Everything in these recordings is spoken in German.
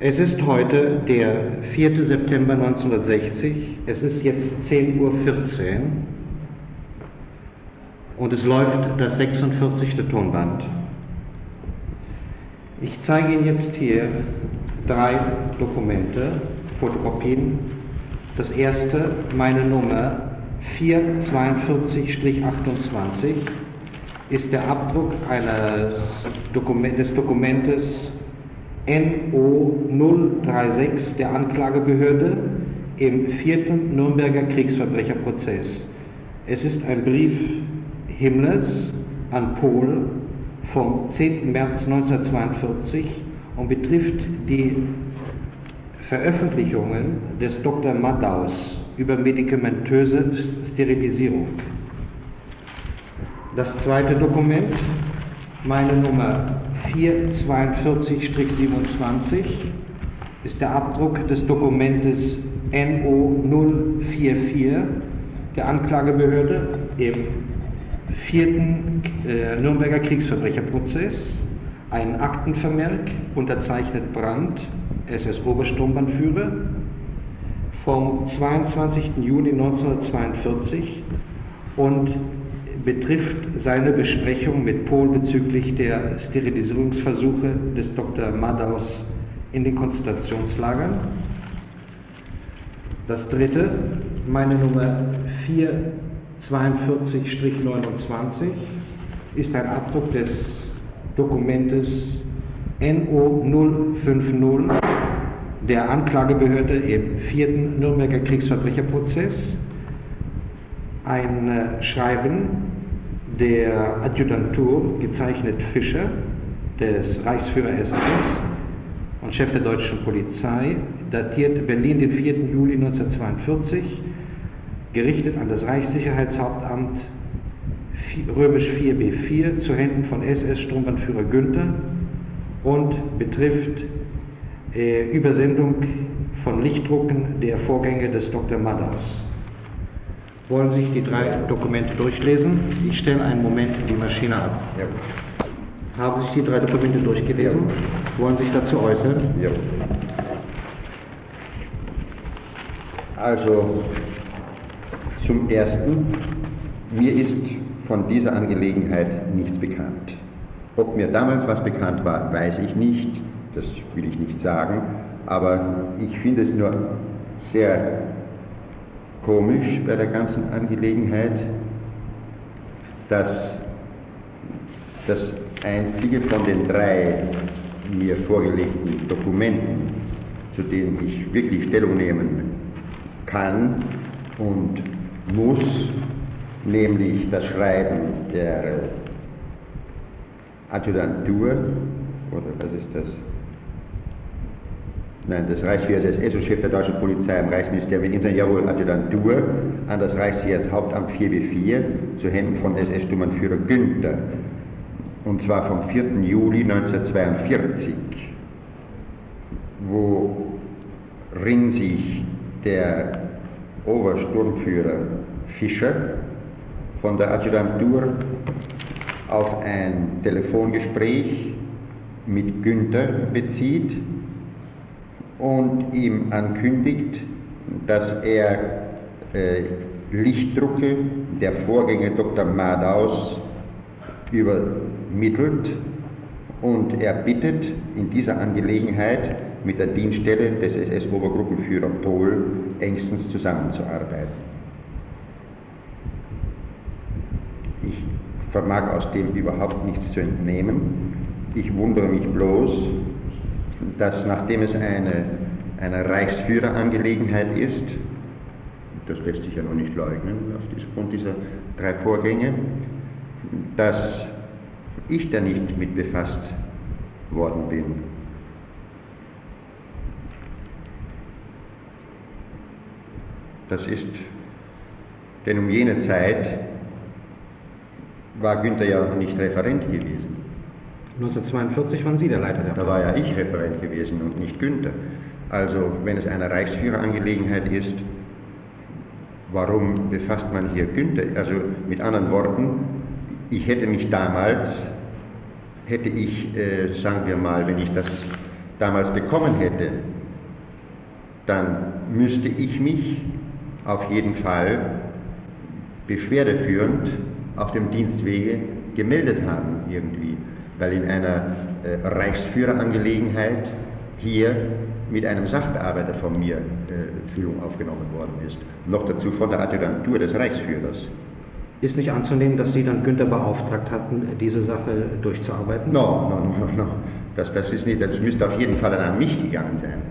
Es ist heute der 4. September 1960. Es ist jetzt 10.14 Uhr und es läuft das 46. Tonband. Ich zeige Ihnen jetzt hier drei Dokumente, Fotokopien. Das erste, meine Nummer 442-28, ist der Abdruck eines Dokument, des Dokumentes NO 036 der Anklagebehörde im vierten Nürnberger Kriegsverbrecherprozess. Es ist ein Brief Himmlers an Pohl vom 10. März 1942 und betrifft die Veröffentlichungen des Dr. Maddaus über medikamentöse Sterilisierung. Das zweite Dokument, meine Nummer 442-27, ist der Abdruck des Dokumentes NO 044 der Anklagebehörde im vierten äh, Nürnberger Kriegsverbrecherprozess, ein Aktenvermerk, unterzeichnet Brandt, SS-Obersturmbannführer, vom 22. Juni 1942 und betrifft seine Besprechung mit Pohl bezüglich der Sterilisierungsversuche des Dr. Madaus in den Konzentrationslagern. Das dritte, meine Nummer 442-29, ist ein Abdruck des Dokumentes NO 050 der Anklagebehörde im vierten Nürnberger Kriegsverbrecherprozess. Ein äh, Schreiben der Adjutantur, gezeichnet Fischer, des Reichsführer SS und Chef der deutschen Polizei, datiert Berlin den 4. Juli 1942, gerichtet an das Reichssicherheitshauptamt römisch 4b4 zu Händen von SS-Sturmbannführer Günther und betrifft äh, Übersendung von Lichtdrucken der Vorgänge des Dr. Maddaus. Wollen Sie sich die drei Dokumente durchlesen? Ich stelle einen Moment die Maschine ab. Ja. Haben Sie sich die drei Dokumente durchgelesen? Ja. Wollen Sie sich dazu äußern? Ja. Also zum Ersten, mir ist von dieser Angelegenheit nichts bekannt. Ob mir damals was bekannt war, weiß ich nicht, das will ich nicht sagen, aber ich finde es nur sehr komisch bei der ganzen Angelegenheit, dass das einzige von den drei mir vorgelegten Dokumenten, zu denen ich wirklich Stellung nehmen kann und muss, nämlich das Schreiben der Adjutantur, oder was ist das? Nein, das Reichsführer SS-Chef der deutschen Polizei im Reichsministerium intern, jawohl, Adjutantur an das Reichssicherheitshauptamt 4B4 zu Händen von SS-Sturmbannführer Günther. Und zwar vom 4. Juli 1942, worin sich der Obersturmführer Fischer von der Adjutantur auf ein Telefongespräch mit Günther bezieht und ihm ankündigt, dass er äh, Lichtdrucke der Vorgänger Dr. Madaus übermittelt und er bittet in dieser Angelegenheit mit der Dienststelle des SS-Obergruppenführer Pohl engstens zusammenzuarbeiten. Ich vermag aus dem überhaupt nichts zu entnehmen. Ich wundere mich bloß, dass nachdem es eine, eine Reichsführerangelegenheit ist, das lässt sich ja noch nicht leugnen aufgrund dieser drei Vorgänge, dass ich da nicht mit befasst worden bin. Das ist, denn um jene Zeit war Günther ja nicht Referent gewesen. 1942 waren Sie der Leiter der Da war ja ich Referent gewesen und nicht Günther. Also wenn es eine Reichsführerangelegenheit ist, warum befasst man hier Günther? Also mit anderen Worten, ich hätte mich damals, hätte ich, äh, sagen wir mal, wenn ich das damals bekommen hätte, dann müsste ich mich auf jeden Fall beschwerdeführend auf dem Dienstwege gemeldet haben irgendwie, weil in einer äh, Reichsführerangelegenheit hier mit einem Sachbearbeiter von mir äh, Führung aufgenommen worden ist. Noch dazu von der Adjutantur des Reichsführers. Ist nicht anzunehmen, dass Sie dann Günther beauftragt hatten, diese Sache durchzuarbeiten? No, no, no, no. Das, das, ist nicht, das müsste auf jeden Fall dann an mich gegangen sein.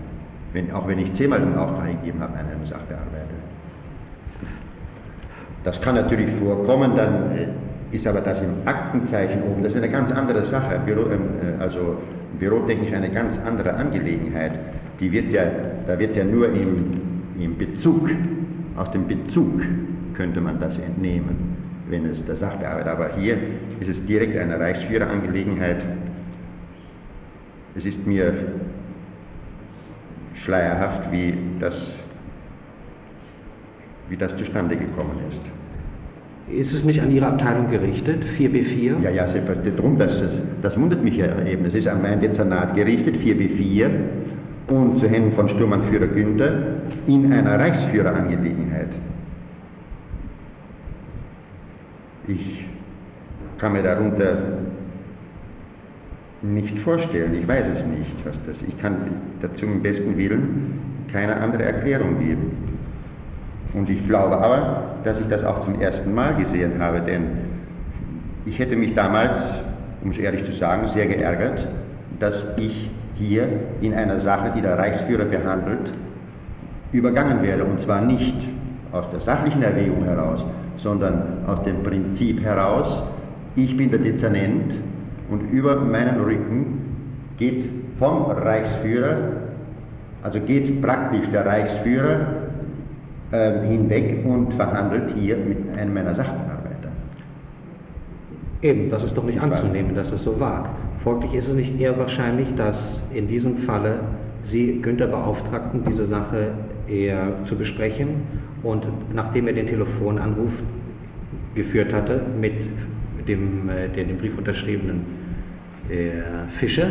Wenn, auch wenn ich zehnmal den Auftrag gegeben habe an einen Sachbearbeiter. Das kann natürlich vorkommen, dann äh, ist aber das im Aktenzeichen oben, das ist eine ganz andere Sache, Büro, ähm, äh, also bürotechnisch eine ganz andere Angelegenheit. Die wird ja, da wird ja nur im, im Bezug, aus dem Bezug könnte man das entnehmen, wenn es der Sachbearbeiter. Aber hier ist es direkt eine Reichsführerangelegenheit. Es ist mir schleierhaft, wie das, wie das zustande gekommen ist. Ist es nicht an Ihre Abteilung gerichtet, 4B4? Ja, ja, darum, das, das wundert mich ja eben. Es ist an mein Dezernat gerichtet, 4B4, und zu Händen von Sturmannführer Günther in einer Reichsführerangelegenheit. Ich kann mir darunter nichts vorstellen, ich weiß es nicht. Was das, ich kann dazu im besten Willen keine andere Erklärung geben. Und ich glaube aber, dass ich das auch zum ersten Mal gesehen habe, denn ich hätte mich damals, um es ehrlich zu sagen, sehr geärgert, dass ich hier in einer Sache, die der Reichsführer behandelt, übergangen werde. Und zwar nicht aus der sachlichen Erwägung heraus, sondern aus dem Prinzip heraus, ich bin der Dezernent und über meinen Rücken geht vom Reichsführer, also geht praktisch der Reichsführer äh, hinweg und verhandelt hier mit einem meiner Sachbearbeiter. Eben, das ist doch nicht anzunehmen, dass es so war. Folglich ist es nicht eher wahrscheinlich, dass in diesem Falle Sie Günther beauftragten, diese Sache eher zu besprechen und nachdem er den Telefonanruf geführt hatte mit dem, äh, der den Brief unterschriebenen äh, Fischer,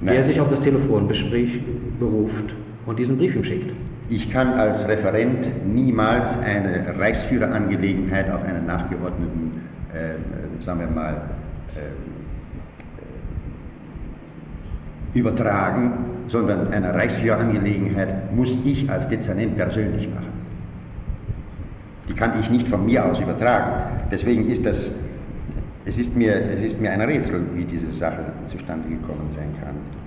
Nein. der sich auf das Telefongespräch beruft und diesen Brief ihm schickt. Ich kann als Referent niemals eine Reichsführerangelegenheit auf einen nachgeordneten, äh, sagen wir mal, äh, übertragen, sondern eine Reichsführerangelegenheit muss ich als Dezernent persönlich machen. Die kann ich nicht von mir aus übertragen. Deswegen ist das, es ist mir, es ist mir ein Rätsel, wie diese Sache zustande gekommen sein kann.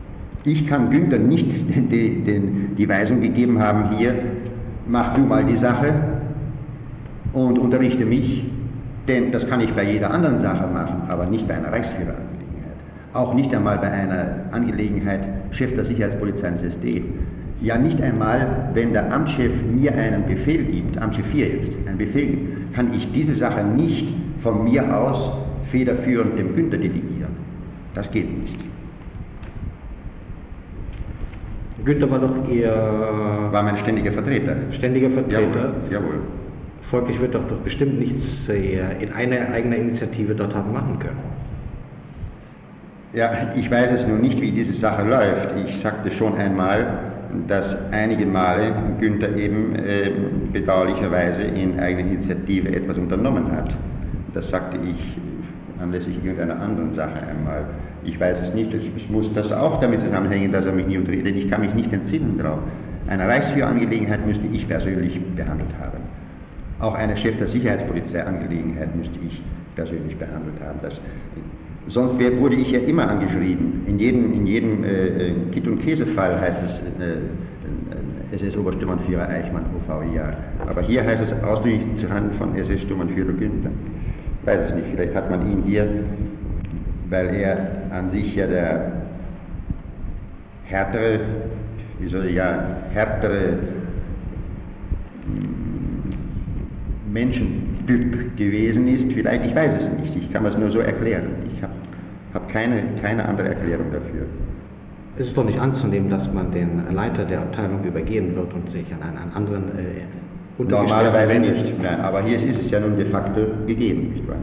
Ich kann Günther nicht die, die, die Weisung gegeben haben, hier, mach du mal die Sache und unterrichte mich, denn das kann ich bei jeder anderen Sache machen, aber nicht bei einer Reichsführerangelegenheit. Auch nicht einmal bei einer Angelegenheit Chef der Sicherheitspolizei des SD. Ja, nicht einmal, wenn der Amtschef mir einen Befehl gibt, Amtschef 4 jetzt, einen Befehl gibt, kann ich diese Sache nicht von mir aus federführend dem Günther delegieren. Das geht nicht. Günther war doch eher. War mein ständiger Vertreter. Ständiger Vertreter. Jawohl. jawohl. Folglich wird doch, doch bestimmt nichts äh, in einer eigenen Initiative dort haben machen können. Ja, ich weiß es nun nicht, wie diese Sache läuft. Ich sagte schon einmal, dass einige Male Günther eben äh, bedauerlicherweise in eigener Initiative etwas unternommen hat. Das sagte ich anlässlich irgendeiner anderen Sache einmal. Ich weiß es nicht, es, muss das auch damit zusammenhängen, dass er mich nie unterrichtet. Ich kann mich nicht entsinnen drauf. Eine Reichsführerangelegenheit müsste ich persönlich behandelt haben. Auch eine Chef der Sicherheitspolizei-Angelegenheit müsste ich persönlich behandelt haben. Das, sonst wurde ich ja immer angeschrieben. In jedem, in jedem äh, äh Kitt- und Käsefall heißt es äh, SS-Obersturmannführer Eichmann, OVIA. Aber hier heißt es ausdrücklich zuhanden von SS-Sturmannführer Günther. Ich weiß es nicht, vielleicht hat man ihn hier weil er an sich ja der härtere, wie soll ich ja, härtere hm, Menschentyp gewesen ist. Vielleicht, ich weiß es nicht, ich kann es nur so erklären. Ich habe hab keine, keine andere Erklärung dafür. Es ist doch nicht anzunehmen, dass man den Leiter der Abteilung übergehen wird und sich an einen anderen äh, Normalerweise nicht, nein, aber hier ist es ja nun de facto gegeben. Nicht wahr?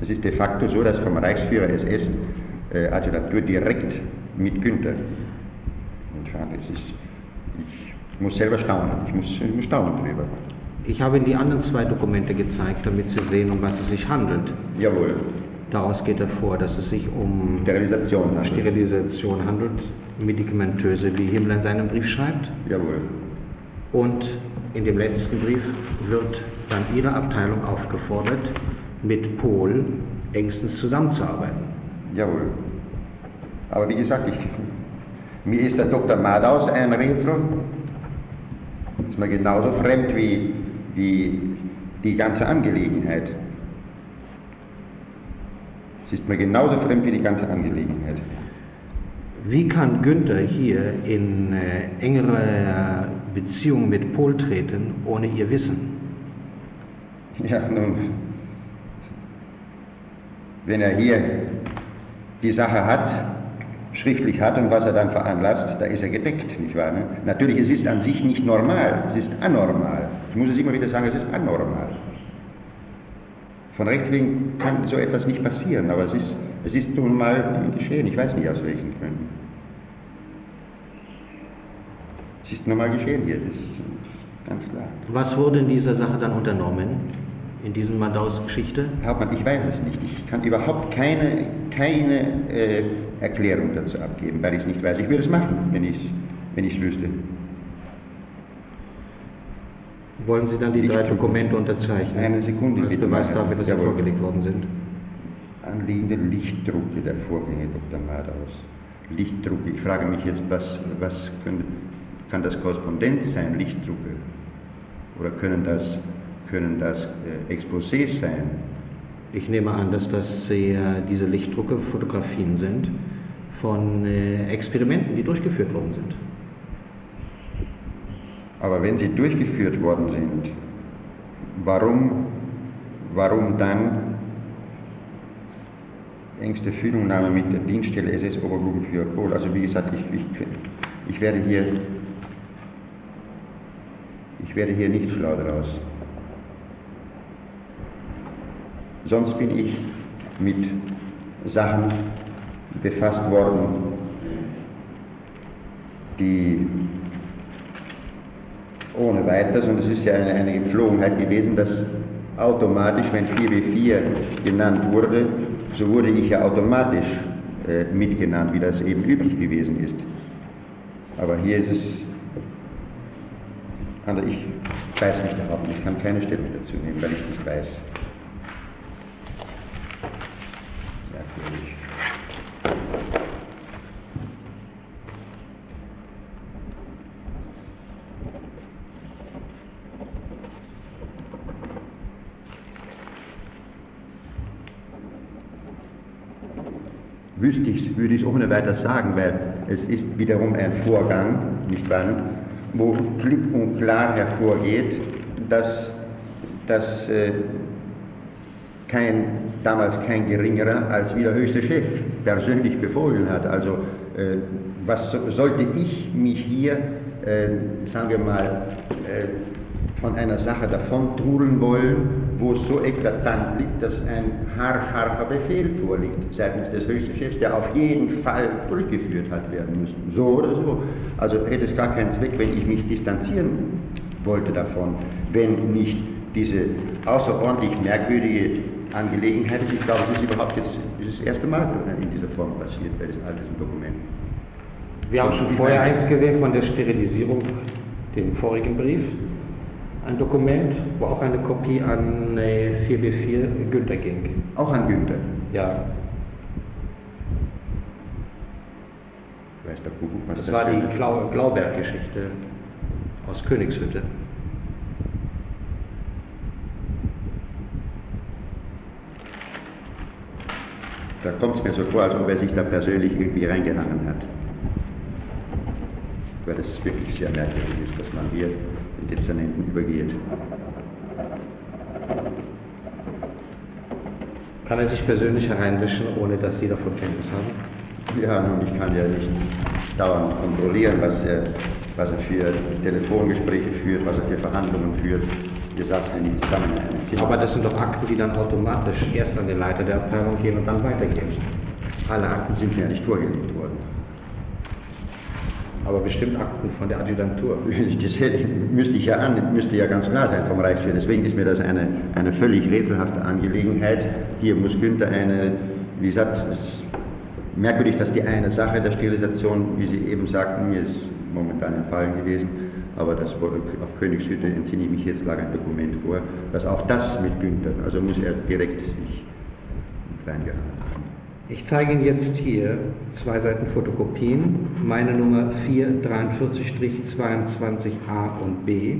Es ist de facto so, dass vom Reichsführer SS äh, Adjutantur direkt mit Günther Es ist, ich muss selber staunen, ich muss, ich muss staunen drüber. Ich habe Ihnen die anderen zwei Dokumente gezeigt, damit Sie sehen, um was es sich handelt. Jawohl. Daraus geht hervor, dass es sich um Sterilisation handelt. Sterilisation handelt, medikamentöse, wie Himmler in seinem Brief schreibt. Jawohl. Und in dem letzten Brief wird dann Ihre Abteilung aufgefordert, mit Pol engstens zusammenzuarbeiten. Jawohl. Aber wie gesagt, ich, mir ist der Dr. Madaus ein Rätsel. Ist mir genauso fremd wie, wie die ganze Angelegenheit. Es ist mir genauso fremd wie die ganze Angelegenheit. Wie kann Günther hier in äh, engere Beziehung mit Pol treten, ohne ihr Wissen? Ja, nun, wenn er hier die Sache hat, schriftlich hat und was er dann veranlasst, da ist er gedeckt, nicht wahr? Ne? Natürlich, es ist an sich nicht normal, es ist anormal. Ich muss es immer wieder sagen, es ist anormal. Von Rechts wegen kann so etwas nicht passieren, aber es ist, es ist nun mal geschehen, ich weiß nicht aus welchen Gründen. Es ist nun mal geschehen hier, das ist ganz klar. Was wurde in dieser Sache dann unternommen? in diesen Mandaus-Geschichte? Hauptmann, ich weiß es nicht. Ich kann überhaupt keine, keine äh, Erklärung dazu abgeben, weil ich es nicht weiß. Ich würde es machen, wenn ich es wenn wüsste. Wollen Sie dann die drei Dokumente unterzeichnen? Eine Sekunde, als bitte. Beweis dafür, dass sie vorgelegt worden sind. Anliegende Lichtdrucke der Vorgänge, Dr. Madaus. Lichtdrucke. Ich frage mich jetzt, was, was können, kann das Korrespondenz sein, Lichtdrucke? Oder können das können das äh, Exposés sein. Ich nehme an, dass das äh, diese Lichtdrucke Fotografien sind von äh, Experimenten, die durchgeführt worden sind. Aber wenn sie durchgeführt worden sind, warum, warum dann engste Fühlungnahme mit der Dienststelle SS Obergruppe für Pol? Also wie gesagt, ich, ich, ich, werde hier, ich werde hier nicht schlau daraus. Sonst bin ich mit Sachen befasst worden, die ohne weiteres, und es ist ja eine, eine Gepflogenheit gewesen, dass automatisch, wenn 4W4 genannt wurde, so wurde ich ja automatisch äh, mitgenannt, wie das eben üblich gewesen ist. Aber hier ist es, also ich weiß nicht darauf, ich kann keine Stellung dazu nehmen, weil ich nicht weiß. wüsste ich, würde ich es ohne weiteres sagen, weil es ist wiederum ein Vorgang, nicht wahr, wo klipp und klar hervorgeht, dass, dass äh, kein, damals kein geringerer als wie der höchste Chef persönlich befohlen hat. Also äh, was so, sollte ich mich hier, äh, sagen wir mal, äh, von einer Sache davontrudeln wollen, wo es so eklatant liegt, dass ein haarscharfer Befehl vorliegt seitens des höchsten Chefs, der auf jeden Fall durchgeführt hat werden müssen. So oder so. Also hätte es gar keinen Zweck, wenn ich mich distanzieren wollte davon, wenn nicht diese außerordentlich merkwürdige Angelegenheit ist. Ich glaube, es ist überhaupt jetzt das erste Mal in dieser Form passiert bei diesem alten Dokument. Wir haben schon vorher eins gesehen von der Sterilisierung, dem vorigen Brief ein Dokument, wo auch eine Kopie an 4B4 Günther ging. Auch an Günther? Ja. Weiß der Kuckuck, was das, das war die Glau Glauberg-Geschichte aus Königshütte. Da kommt es mir so vor, als ob er sich da persönlich irgendwie reingehangen hat. Weil das wirklich sehr merkwürdig ist, dass man hier Dezernenten übergeht. Kann er sich persönlich hereinmischen, ohne dass Sie davon Kenntnis haben? Ja, nun, ich kann ja nicht dauernd kontrollieren, was er, was er für Telefongespräche führt, was er für Verhandlungen führt. Wir saßen ja nicht zusammen in einem Zimmer. Aber das sind doch Akten, die dann automatisch erst an den Leiter der Abteilung gehen und dann weitergehen. Alle Akten sind mir ja nicht vorgelegt worden. Aber bestimmt Akten von der Adjutantur. Das müsste, ich ja an, müsste ja ganz klar sein vom Reichsführer. Deswegen ist mir das eine, eine völlig rätselhafte Angelegenheit. Hier muss Günther eine, wie gesagt, es ist merkwürdig, dass die eine Sache der Sterilisation, wie Sie eben sagten, mir ist momentan entfallen gewesen, aber das, auf Königshütte entsinne ich mich jetzt, lag ein Dokument vor, dass auch das mit Günther, also muss er direkt sich reingehalten haben. Ich zeige Ihnen jetzt hier zwei Seiten Fotokopien, meine Nummer 443-22a und b.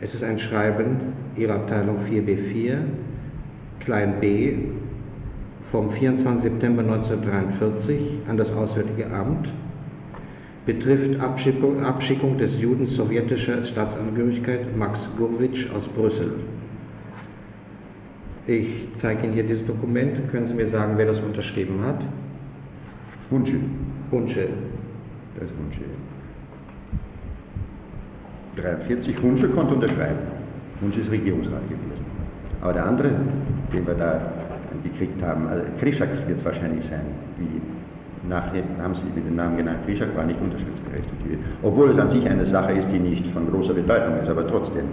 Es ist ein Schreiben Ihrer Abteilung 4b4, klein b, vom 24. September 1943 an das Auswärtige Amt betrifft Abschickung, Abschickung des Juden sowjetischer Staatsangehörigkeit Max Gurwitsch aus Brüssel. Ich zeige Ihnen hier dieses Dokument. Können Sie mir sagen, wer das unterschrieben hat? Hunsche. Hunsche. Das ist Hunsche. 43, Hunsche konnte unterschreiben. Hunsche ist Regierungsrat gewesen. Aber der andere, den wir da gekriegt haben, also Krischak wird es wahrscheinlich sein, wie Nachher haben Sie den Namen genannt, Krishak war nicht unterschriftsberechtigt. Obwohl es an sich eine Sache ist, die nicht von großer Bedeutung ist, aber trotzdem.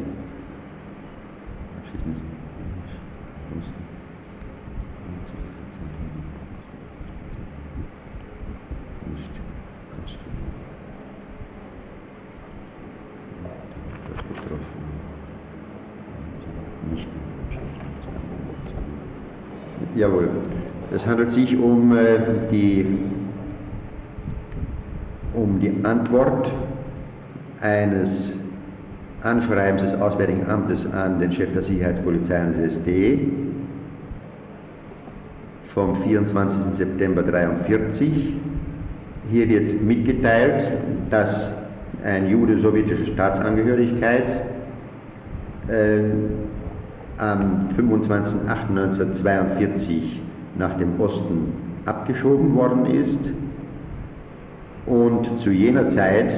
Jawohl. Es handelt sich um äh, die um die Antwort eines Anschreibens des Auswärtigen Amtes an den Chef der Sicherheitspolizei und des SD vom 24. September 1943. Hier wird mitgeteilt, dass ein Jude sowjetischer Staatsangehörigkeit äh, am 25.08.1942 nach dem Osten abgeschoben worden ist und zu jener Zeit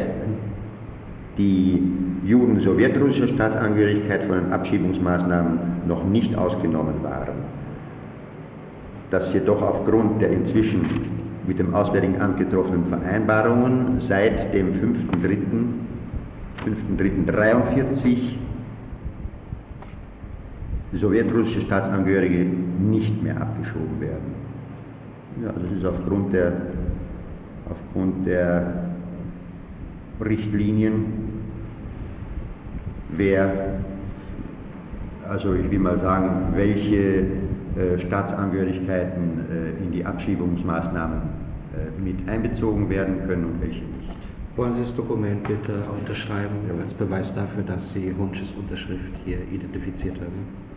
die Juden sowjetrussischer Staatsangehörigkeit von den Abschiebungsmaßnahmen noch nicht ausgenommen waren. Dass jedoch aufgrund der inzwischen mit dem Auswärtigen Amt getroffenen Vereinbarungen seit dem 5.3.43 sowjetrussische Staatsangehörige nicht mehr abgeschoben werden. Ja, das ist aufgrund der aufgrund der Richtlinien, wer, also ich will mal sagen, welche äh, Staatsangehörigkeiten äh, in die Abschiebungsmaßnahmen äh, mit einbezogen werden können und welche nicht. Wollen Sie das Dokument bitte unterschreiben ja. als Beweis dafür, dass Sie Hunsches Unterschrift hier identifiziert haben?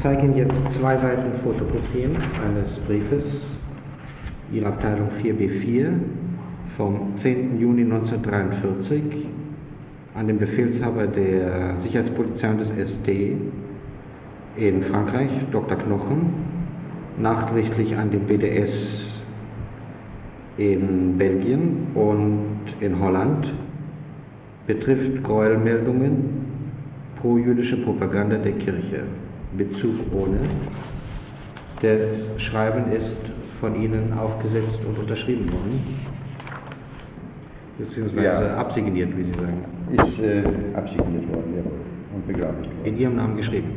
zeige Ihnen jetzt zwei Seiten Fotokopien eines Briefes Ihrer Abteilung 4b4 vom 10. Juni 1943 an den Befehlshaber der Sicherheitspolizei und des SD in Frankreich, Dr. Knochen, nachträglich an den BDS in Belgien und in Holland, betrifft Gräuelmeldungen pro jüdische Propaganda der Kirche. Bezug ohne. Der Schreiben ist von Ihnen aufgesetzt und unterschrieben worden. Beziehungsweise ja. absigniert, wie Sie sagen. Ist äh, absigniert worden, jawohl. Und beglaubigt worden. In Ihrem Namen geschrieben.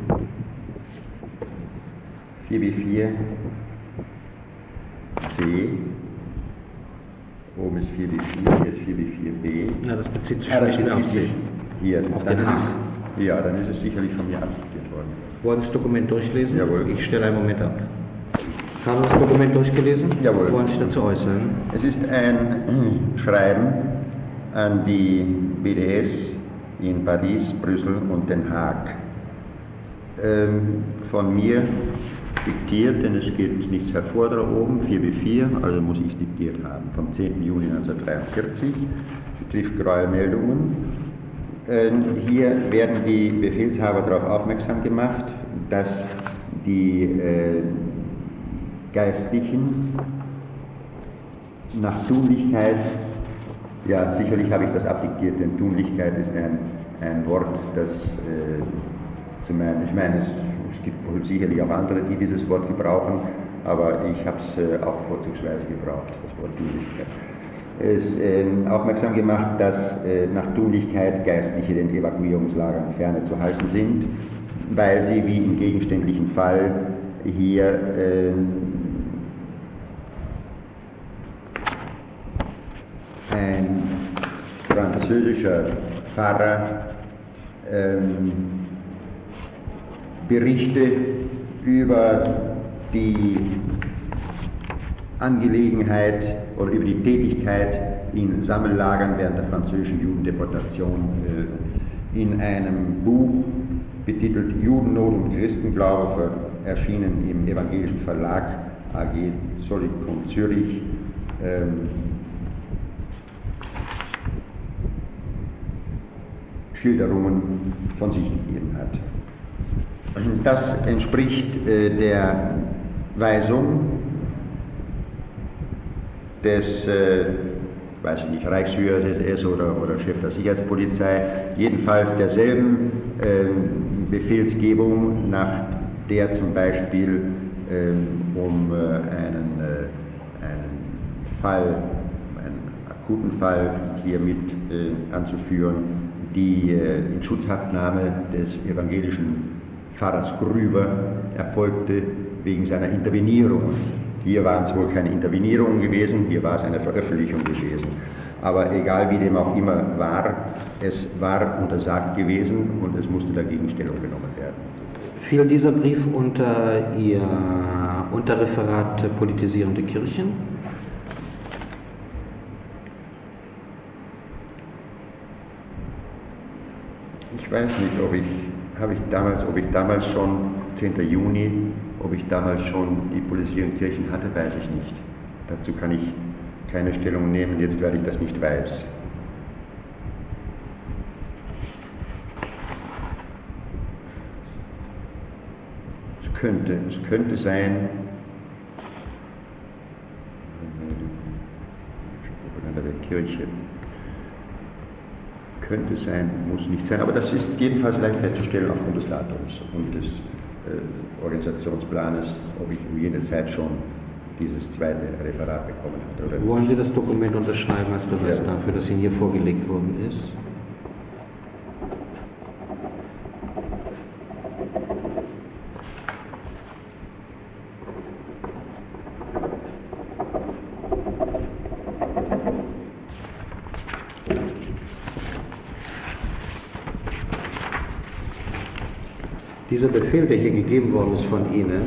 4b4 C. Oben ist 4b4, hier ist 4b4b. Na, das bezieht sich ah, das bezieht auf sich hier. Auf den Haag. Ja, dann ist es sicherlich von mir absigniert worden. Wollen Sie das Dokument durchlesen? Jawohl. Ich stelle einen Moment ab. Haben Sie das Dokument durchgelesen? Jawohl. Wollen Sie sich dazu äußern? Es ist ein Schreiben an die BDS in Paris, Brüssel und Den Haag. Ähm, von mir diktiert, denn es geht nichts hervor da oben, 4b4, also muss ich es diktiert haben, vom 10. Juni 1943, betrifft Gräuelmeldungen hier werden die Befehlshaber darauf aufmerksam gemacht, dass die äh, Geistlichen nach Tunlichkeit, ja, sicherlich habe ich das abdiktiert, denn Tunlichkeit ist ein, ein Wort, das äh, zu meinem, ich meine, es, es gibt sicherlich auch andere, die dieses Wort gebrauchen, aber ich habe es äh, auch vorzugsweise gebraucht, das Wort Tunlichkeit. Es äh, aufmerksam gemacht, dass äh, nach Tunlichkeit Geistliche den Evakuierungslagern ferne zu halten sind, weil sie wie im gegenständlichen Fall hier äh, ein französischer Pfarrer ähm, Berichte über die Angelegenheit oder über die Tätigkeit in Sammellagern während der französischen Judendeportation in einem Buch betitelt Judennot und Christenglaube, erschienen im Evangelischen Verlag AG Solikon Zürich. Ähm, Schilderungen von sich gegeben hat. Das entspricht äh, der Weisung des, äh, weiß ich nicht, Reichsführers SS oder, oder Chef der Sicherheitspolizei, jedenfalls derselben äh, Befehlsgebung, nach der zum Beispiel ähm, um äh, einen, äh, einen Fall, einen akuten Fall hier mit äh, anzuführen, die äh, Inschutzhaftnahme des evangelischen Pfarrers Grüber erfolgte wegen seiner Intervenierung. Hier waren es wohl keine Intervenierungen gewesen, hier war es eine Veröffentlichung gewesen. Aber egal wie dem auch immer war, es war untersagt gewesen und es musste dagegen Stellung genommen werden. Fiel dieser Brief unter Ihr Unterreferat politisierende Kirchen? Ich weiß nicht, ob ich, habe ich damals, ob ich damals schon, 10. Juni, ob ich damals schon die politisierenden Kirchen hatte, weiß ich nicht. Dazu kann ich keine Stellung nehmen, jetzt weil ich das nicht weiß. Es könnte, es könnte sein, Propaganda der Kirche, könnte sein, muss nicht sein, aber das ist jedenfalls leicht festzustellen aufgrund des Datums und des äh, Organisationsplanes, ob ich um jene Zeit schon dieses zweite Referat bekommen hatte. Wollen Sie das Dokument unterschreiben als Beweis ja. dafür, dass Ihnen hier vorgelegt worden ist? Dieser Befehl, der hier gegeben worden ist von Ihnen,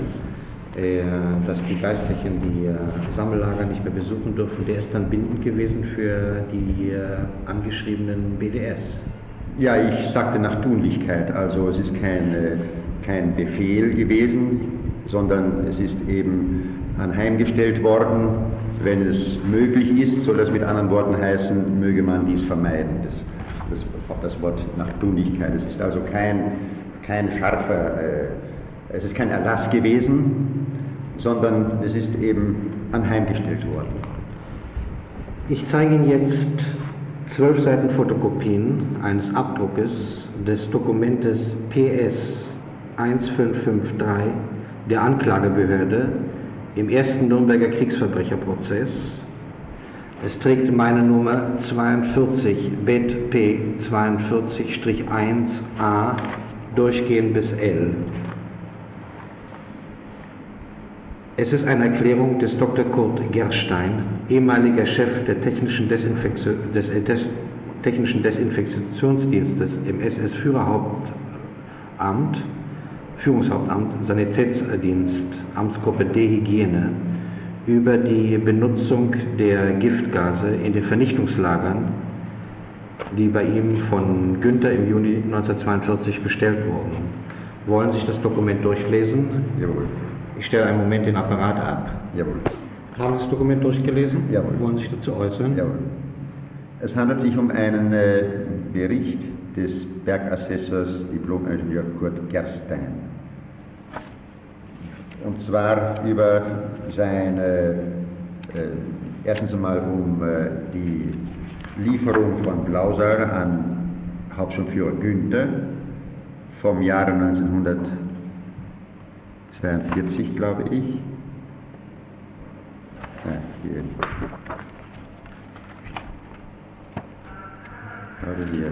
äh, dass die Geistlichen die äh, Sammellager nicht mehr besuchen dürfen, der ist dann bindend gewesen für die äh, angeschriebenen BDS. Ja, ich sagte nach Tunlichkeit, also es ist kein, kein Befehl gewesen, sondern es ist eben anheimgestellt worden, wenn es möglich ist, soll das mit anderen Worten heißen, möge man dies vermeiden. Das, das, auch das Wort nach Tunlichkeit. Es ist also kein kein scharfer, äh, es ist kein Erlass gewesen, sondern es ist eben anheimgestellt worden. Ich zeige Ihnen jetzt zwölf Seiten Fotokopien eines Abdruckes des Dokumentes PS 1553 der Anklagebehörde im ersten Nürnberger Kriegsverbrecherprozess. Es trägt meine Nummer 42 BET P 42-1a durchgehen bis L. Es ist eine Erklärung des Dr. Kurt Gerstein, ehemaliger Chef der technischen, Desinfektion, des, äh, des technischen Desinfektionsdienstes im SS-Führerhauptamt, Führungshauptamt, Sanitätsdienst, Amtsgruppe D Hygiene, über die Benutzung der Giftgase in den Vernichtungslagern die bei ihm von Günther im Juni 1942 bestellt wurden. Wollen Sie sich das Dokument durchlesen? Jawohl. Ich stelle einen Moment den Apparat ab. Jawohl. Haben Sie das Dokument durchgelesen? Jawohl. Wollen Sie sich dazu äußern? Jawohl. Es handelt sich um einen äh, Bericht des Bergassessors Diplomingenieur Kurt Gerstein. Und zwar über seine äh, erstens einmal um äh, die Lieferung von Blausäure an Hauptschulführer Günther vom Jahre 1942, glaube ich. Hier. Oder hier.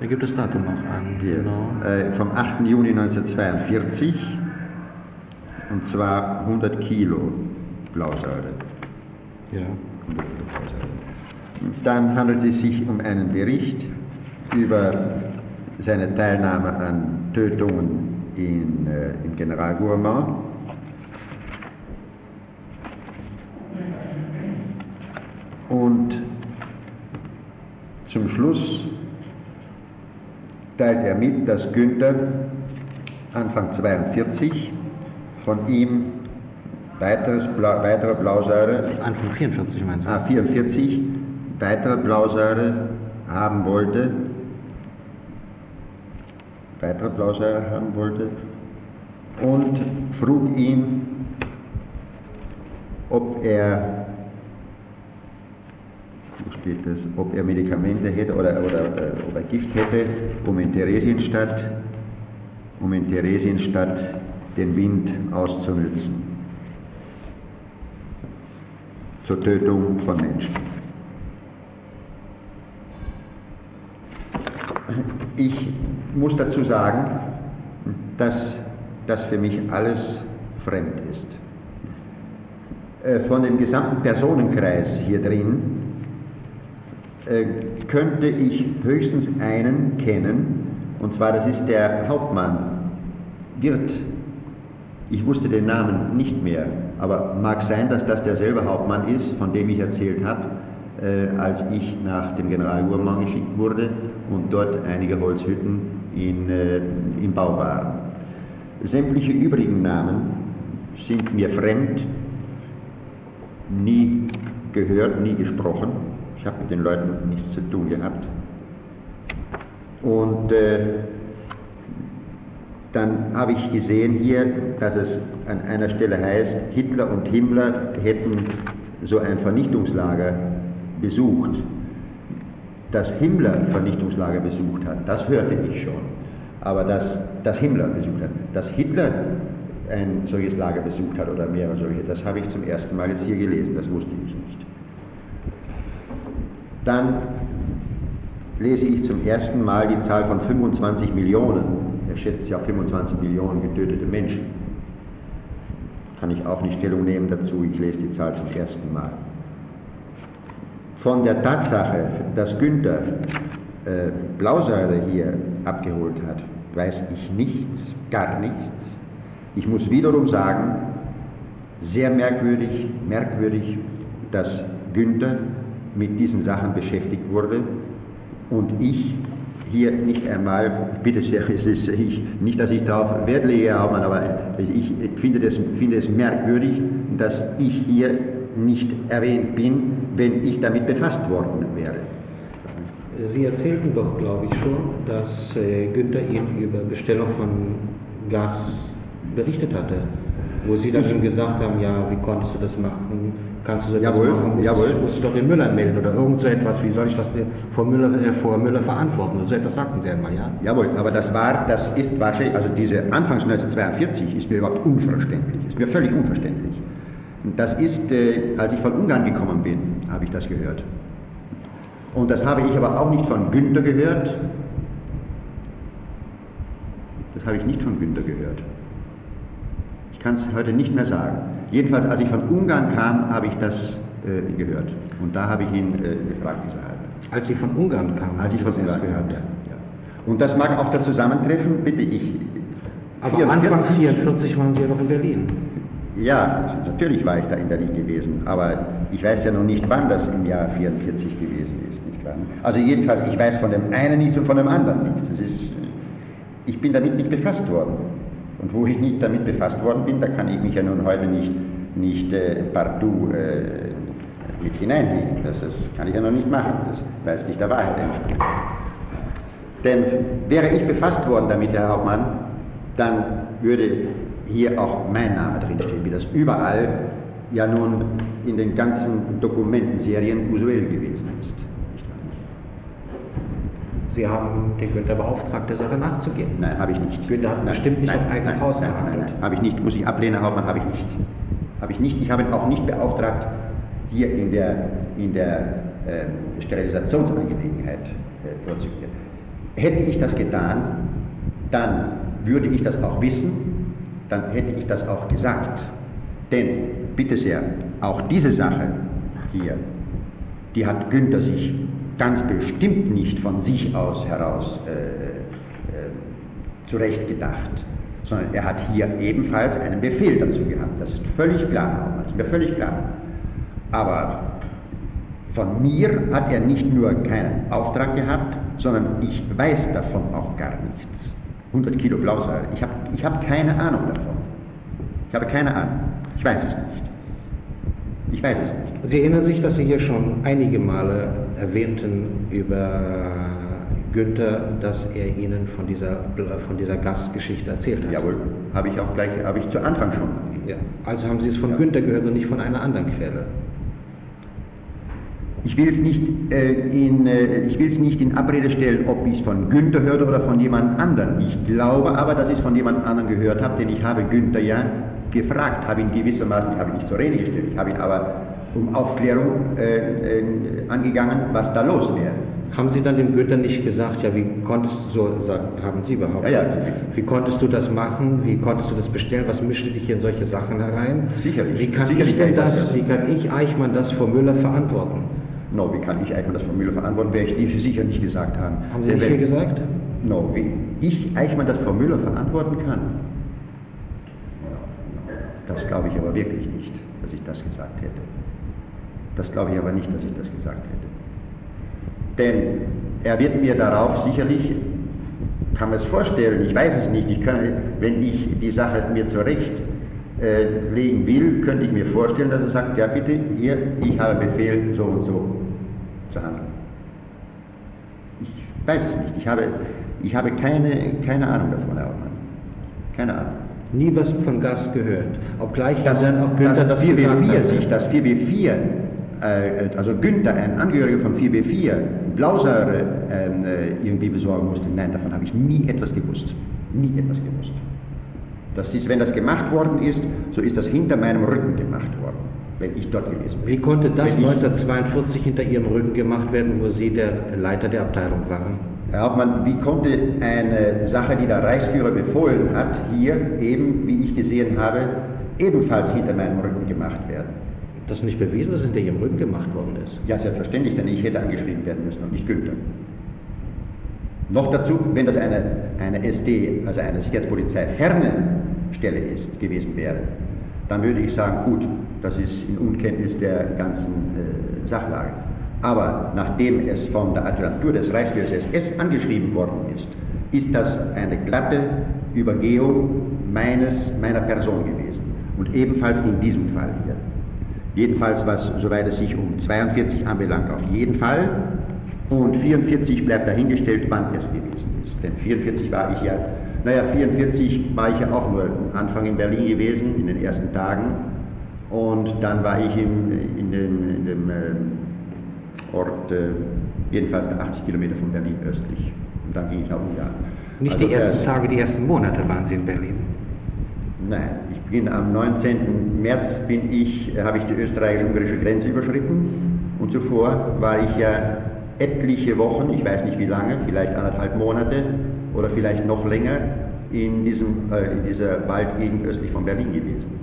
Da gibt das Datum noch an. Hier, genau. äh, vom 8. Juni 1942 und zwar 100 Kilo Blausäure. Ja. Dann handelt es sich um einen Bericht über seine Teilnahme an Tötungen in, äh, im General Gourmand. Und zum Schluss teilt er mit, dass Günther Anfang 42 von ihm weiteres Bla, weitere Blausäure. Anfang 44 meinst du? Ah, 44 weitere Blausäure haben wollte. Weitere Blausäure haben wollte. Und frug ihn, ob er wo steht das, ob er Medikamente hätte oder, oder äh, ob er Gift hätte, um in Theresienstadt, um in Theresienstadt den Wind auszunützen. Zur Tötung von Menschen. Ich muss dazu sagen, dass das für mich alles fremd ist. Äh, von dem gesamten Personenkreis hier drin äh, könnte ich höchstens einen kennen, und zwar das ist der Hauptmann, Wirt. Ich wusste den Namen nicht mehr, aber mag sein, dass das derselbe Hauptmann ist, von dem ich erzählt habe, äh, als ich nach dem General Urmann geschickt wurde und dort einige Holzhütten in, äh, im Bau waren. Sämtliche übrigen Namen sind mir fremd, nie gehört, nie gesprochen. Ich habe mit den Leuten nichts zu tun gehabt. Und äh, dann habe ich gesehen hier, dass es an einer Stelle heißt, Hitler und Himmler hätten so ein Vernichtungslager besucht. Dass Himmler Vernichtungslager besucht hat, das hörte ich schon. Aber dass, dass Himmler besucht hat, dass Hitler ein solches Lager besucht hat oder mehrere solche, das habe ich zum ersten Mal jetzt hier gelesen, das wusste ich nicht. Dann lese ich zum ersten Mal die Zahl von 25 Millionen. Er schätzt ja 25 Millionen getötete Menschen. Kann ich auch nicht Stellung nehmen dazu, ich lese die Zahl zum ersten Mal. Von der Tatsache, dass Günther äh, Blausäure hier abgeholt hat, weiß ich nichts, gar nichts. Ich muss wiederum sagen, sehr merkwürdig, merkwürdig, dass Günther mit diesen Sachen beschäftigt wurde und ich hier nicht einmal, bitte sehr, es ist ich, nicht, dass ich darauf Wert lege, aber ich finde, das, finde es merkwürdig, dass ich hier nicht erwähnt bin, wenn ich damit befasst worden wäre. Sie erzählten doch, glaube ich, schon, dass äh, Günther Ihnen über Bestellung von Gas berichtet hatte, wo Sie dann ihm gesagt haben, ja, wie konntest du das machen? Kannst du so jawohl, machen? Musst, jawohl. musst du doch den Müller melden oder irgend so etwas. Wie soll ich das vor Müller, äh, vor Müller verantworten? so etwas sagten sie einmal, ja? Jawohl, aber das war, das ist wahrscheinlich, also diese Anfangs 1942 ist mir überhaupt unverständlich, ist mir völlig unverständlich. Und das ist, äh, als ich von Ungarn gekommen bin, habe ich das gehört. Und das habe ich aber auch nicht von Günther gehört. Das habe ich nicht von Günther gehört. Ich kann es heute nicht mehr sagen. Jedenfalls, als ich von Ungarn kam, habe ich das äh, gehört. Und da habe ich ihn äh, gefragt, dieser Halbe. Als Sie von Ungarn kamen? Als ich von Ungarn gehört, ja, ja. Und das mag auch dazu zusammentreffen, bitte ich. Aber 44, Anfang 1944 waren Sie ja noch in Berlin. Ja, natürlich war ich da in Berlin gewesen, aber ich weiß ja noch nicht, wann das im Jahr 44 gewesen ist, nicht wahr? Also jedenfalls, ich weiß von dem einen nichts und von dem anderen nichts. Das ist, ich bin damit nicht befasst worden. Und wo ich nicht damit befasst worden bin, da kann ich mich ja nun heute nicht, nicht äh, partout äh, mit hineinlegen. Das, das, kann ich ja noch nicht machen. Das weiß nicht der Wahrheit entspricht. Denn wäre ich befasst worden damit, Herr Hauptmann, dann würde hier auch mein Name drinstehen, wie das überall ja nun in den ganzen Dokumentenserien usuell gewesen ist. Sie haben den Günther beauftragt, der Sache nachzugehen. Nein, habe ich nicht. Günther hat nein, bestimmt nicht nein, auf eigene nein, Faust nein, nein, gehandelt. nein, habe ich nicht, muss ich ablehnen, Herr Hauptmann, habe ich nicht. Habe ich nicht. Ich habe ihn auch nicht beauftragt, hier in der, in der äh, Sterilisationsangelegenheit äh, vorzugehen. Hätte ich das getan, dann würde ich das auch wissen, dann hätte ich das auch gesagt. Denn, bitte sehr, auch diese Sache hier, die hat Günther sich ganz bestimmt nicht von sich aus heraus äh, äh, zurechtgedacht, sondern er hat hier ebenfalls einen Befehl dazu gehabt. Das ist völlig klar, das ist mir völlig klar. Aber von mir hat er nicht nur keinen Auftrag gehabt, sondern ich weiß davon auch gar nichts. 100 Kilo Blausäure, ich habe ich hab keine Ahnung davon. Ich habe keine Ahnung. Ich weiß es nicht. Ich weiß es nicht. Sie erinnern sich, dass Sie hier schon einige Male erwähnten über Günther, dass er Ihnen von dieser, von dieser Gastgeschichte erzählt hat. Jawohl, habe ich auch gleich, habe ich zu Anfang schon. Ja. Also haben Sie es von Ja. Günther gehört und nicht von einer anderen Quelle. Ich will es nicht, äh, in, äh, ich will es nicht in Abrede stellen, ob ich es von Günther hörte oder von jemand anderem. Ich glaube aber, dass ich es von jemand anderem gehört habe, denn ich habe Günther ja gefragt, habe ihn gewissermaßen, ich habe ihn nicht zur Rede gestellt, ich habe ihn aber um Aufklärung äh, äh, angegangen, was da los wäre. Haben Sie dann dem Günther nicht gesagt, ja, wie konntest du, so sagen, haben Sie behauptet, Ja, ja. wie konntest du das machen, wie konntest du das bestellen, was mischte dich in solche Sachen herein? Sicherlich. Wie kann Sicherlich ich denn das, das. wie kann ich Eichmann das vor Müller verantworten? No, wie kann ich Eichmann das von Müller verantworten, werde ich die sicher nicht gesagt haben. Haben Sie nicht hier gesagt? No, wie ich Eichmann das von Müller verantworten kann, das glaube ich aber wirklich nicht, dass ich das gesagt hätte. Das glaube ich aber nicht, dass ich das gesagt hätte. Denn er wird mir darauf sicherlich, kann man es vorstellen, ich weiß es nicht, ich kann, wenn ich die Sache mir zurecht äh, will, könnte ich mir vorstellen, dass er sagt, ja bitte, hier, ich habe Befehl, so und so zu handeln. Ich weiß es nicht, ich habe, ich habe keine, keine Ahnung davon, Herr Hauptmann. Keine Ahnung. Nie was von Gast gehört. Obgleich Dass, dann auch Günther dass das 4B4 hat. sich, dass 4B4, äh, also Günther, ein Angehöriger von 4B4, Blausäure ähm, äh, irgendwie besorgen musste, nein, davon habe ich nie etwas gewusst. Nie etwas gewusst. Das ist, wenn das gemacht worden ist, so ist das hinter meinem Rücken gemacht worden, wenn ich dort gewesen bin. Wie konnte das Wenn ich- 1942 hinter Ihrem Rücken gemacht werden, wo Sie der Leiter der Abteilung waren? Herr Hauptmann, wie konnte eine Sache, die der Reichsführer befohlen hat, hier eben, wie ich gesehen habe, ebenfalls hinter meinem Rücken gemacht werden? Das nicht bewiesen, dass hinter Ihrem Rücken gemacht worden ist. Ja, selbstverständlich, denn ich hätte angeschrieben werden müssen und nicht Günther. Noch dazu, wenn das eine, eine SD, also eine Sicherheitspolizei ferne Stelle ist, gewesen wäre, dann würde ich sagen, gut, das ist in Unkenntnis der ganzen äh, Sachlage. Aber nachdem es von der Adjutantur des Reichsführers SS angeschrieben worden ist, ist das eine glatte Übergehung meines, meiner Person gewesen. Und ebenfalls in diesem Fall hier. Jedenfalls, was, soweit es sich um 42 anbelangt, auf jeden Fall. Und 44 bleibt dahingestellt, wann es gewesen ist. Denn 44 war ich ja, naja, 44 war ich ja auch nur am Anfang in Berlin gewesen, in den ersten Tagen. Und dann war ich im, in dem, in dem äh, Ort, äh, jedenfalls 80 Kilometer von Berlin östlich. Und dann ging ich nach Ungarn. Nicht Also die ersten das- Tage, die ersten Monate waren Sie in Berlin. Nein, ich bin am 19. März bin ich, habe ich die österreichisch-ungarische Grenze überschritten und zuvor war ich ja etliche Wochen, ich weiß nicht wie lange, vielleicht anderthalb Monate oder vielleicht noch länger in, diesem, äh, in dieser Waldgegend östlich von Berlin gewesen.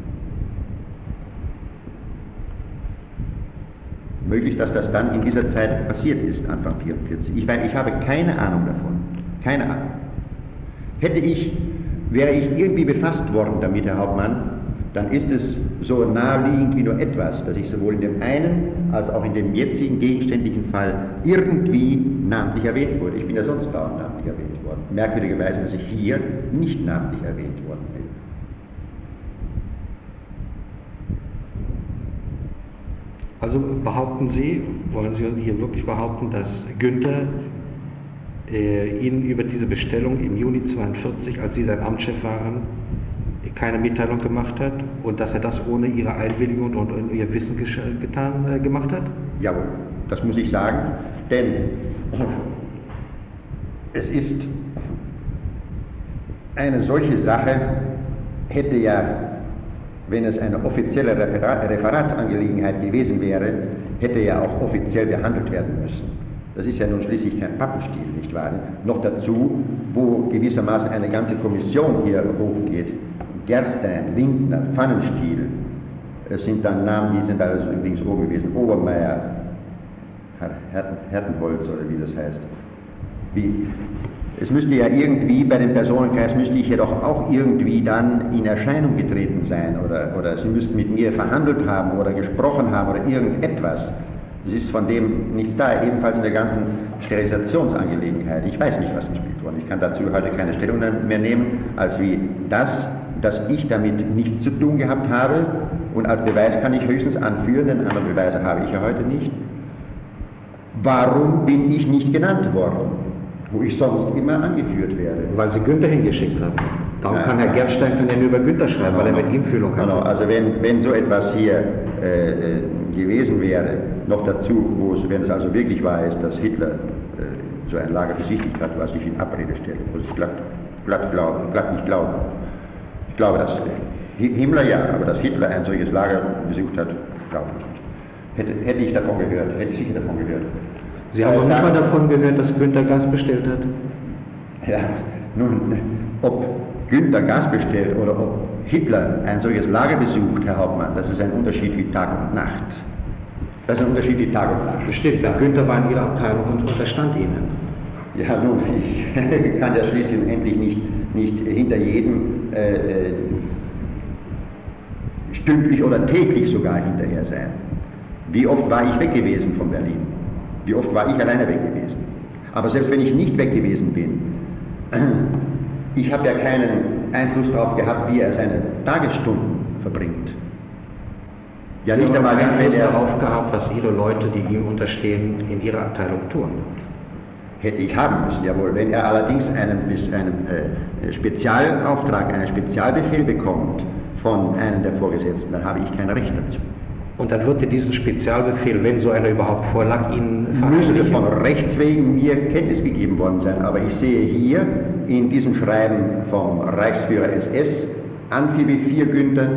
Möglich, dass das dann in dieser Zeit passiert ist, Anfang 44. Ich, weil ich habe keine Ahnung davon. Keine Ahnung. Hätte ich, wäre ich irgendwie befasst worden damit, Herr Hauptmann, dann ist es so naheliegend wie nur etwas, dass ich sowohl in dem einen als auch in dem jetzigen gegenständlichen Fall irgendwie namentlich erwähnt wurde. Ich bin ja sonst dauernd namentlich erwähnt worden. Merkwürdigerweise, dass ich hier nicht namentlich erwähnt worden bin. Also behaupten Sie, wollen Sie hier wirklich behaupten, dass Günther Ihnen über diese Bestellung im Juni 42, als Sie sein Amtschef waren, keine Mitteilung gemacht hat und dass er das ohne Ihre Einwilligung und ohne Ihr Wissen getan, äh, gemacht hat? Jawohl, das muss ich sagen, denn es ist eine solche Sache, hätte ja, wenn es eine offizielle Referatsangelegenheit gewesen wäre, hätte ja auch offiziell behandelt werden müssen. Das ist ja nun schließlich kein Pappenstiel, nicht wahr? Noch dazu, wo gewissermaßen eine ganze Kommission hier hochgeht. Gerstein, Lindner, Pfannenstiel, es sind dann Namen, die sind also übrigens oben gewesen. Obermeier, Hertenholz oder wie das heißt. Wie, es müsste ja irgendwie, bei dem Personenkreis müsste ich jedoch auch irgendwie dann in Erscheinung getreten sein oder, oder sie müssten mit mir verhandelt haben oder gesprochen haben oder irgendetwas. Es ist von dem nichts da, ebenfalls in der ganzen Sterilisationsangelegenheit. Ich weiß nicht, was gespielt wurde. Ich kann dazu heute keine Stellung mehr nehmen, als wie das, dass ich damit nichts zu tun gehabt habe und als Beweis kann ich höchstens anführen, denn andere Beweise habe ich ja heute nicht. Warum bin ich nicht genannt worden, wo ich sonst immer angeführt werde? Weil Sie Günther hingeschickt haben. Darum ja, kann Herr Gerstein ja nur über Günther schreiben, weil er mit ihm Fühlung hat. Genau, also wenn, wenn so etwas hier äh, äh, gewesen wäre, noch dazu, wo es, wenn es also wirklich wahr ist, dass Hitler äh, so ein Lager besichtigt hat, was ich in Abrede stelle, muss ich glatt, glatt, glauben, glatt nicht glauben. Ich glaube das. Himmler ja, aber dass Hitler ein solches Lager besucht hat, glaube ich nicht. Hätte, hätte ich davon gehört, hätte ich sicher davon gehört. Sie haben äh, noch nicht mal davon gehört, dass Günther Gas bestellt hat? Ja, nun, ob Günther Gas bestellt oder ob Hitler ein solches Lager besucht, Herr Hauptmann, das ist ein Unterschied wie Tag und Nacht. Das ist ein Unterschied wie Tag und Nacht. Bestimmt, ja. Günther war in Ihrer Abteilung und unterstand Ihnen. Ja, nun, ich kann ja schließlich endlich nicht, nicht hinter jedem äh, äh, stündlich oder täglich sogar hinterher sein. Wie oft war ich weg gewesen von Berlin? Wie oft war ich alleine weg gewesen? Aber selbst wenn ich nicht weg gewesen bin, ich habe ja keinen Einfluss darauf gehabt, wie er seine Tagesstunden verbringt. Ja, Sie nicht einmal Einfluss darauf gehabt, was Ihre Leute, die ihm unterstehen, in Ihrer Abteilung tun. Hätte ich haben müssen, jawohl. Wenn er allerdings einen, einen äh, Spezialauftrag, einen Spezialbefehl bekommt von einem der Vorgesetzten, dann habe ich kein Recht dazu. Und dann wird diesen Spezialbefehl, wenn so einer überhaupt vorlag, Ihnen Müsste von Rechts wegen mir Kenntnis gegeben worden sein. Aber ich sehe hier in diesem Schreiben vom Reichsführer SS, Amphibie 4 Günther,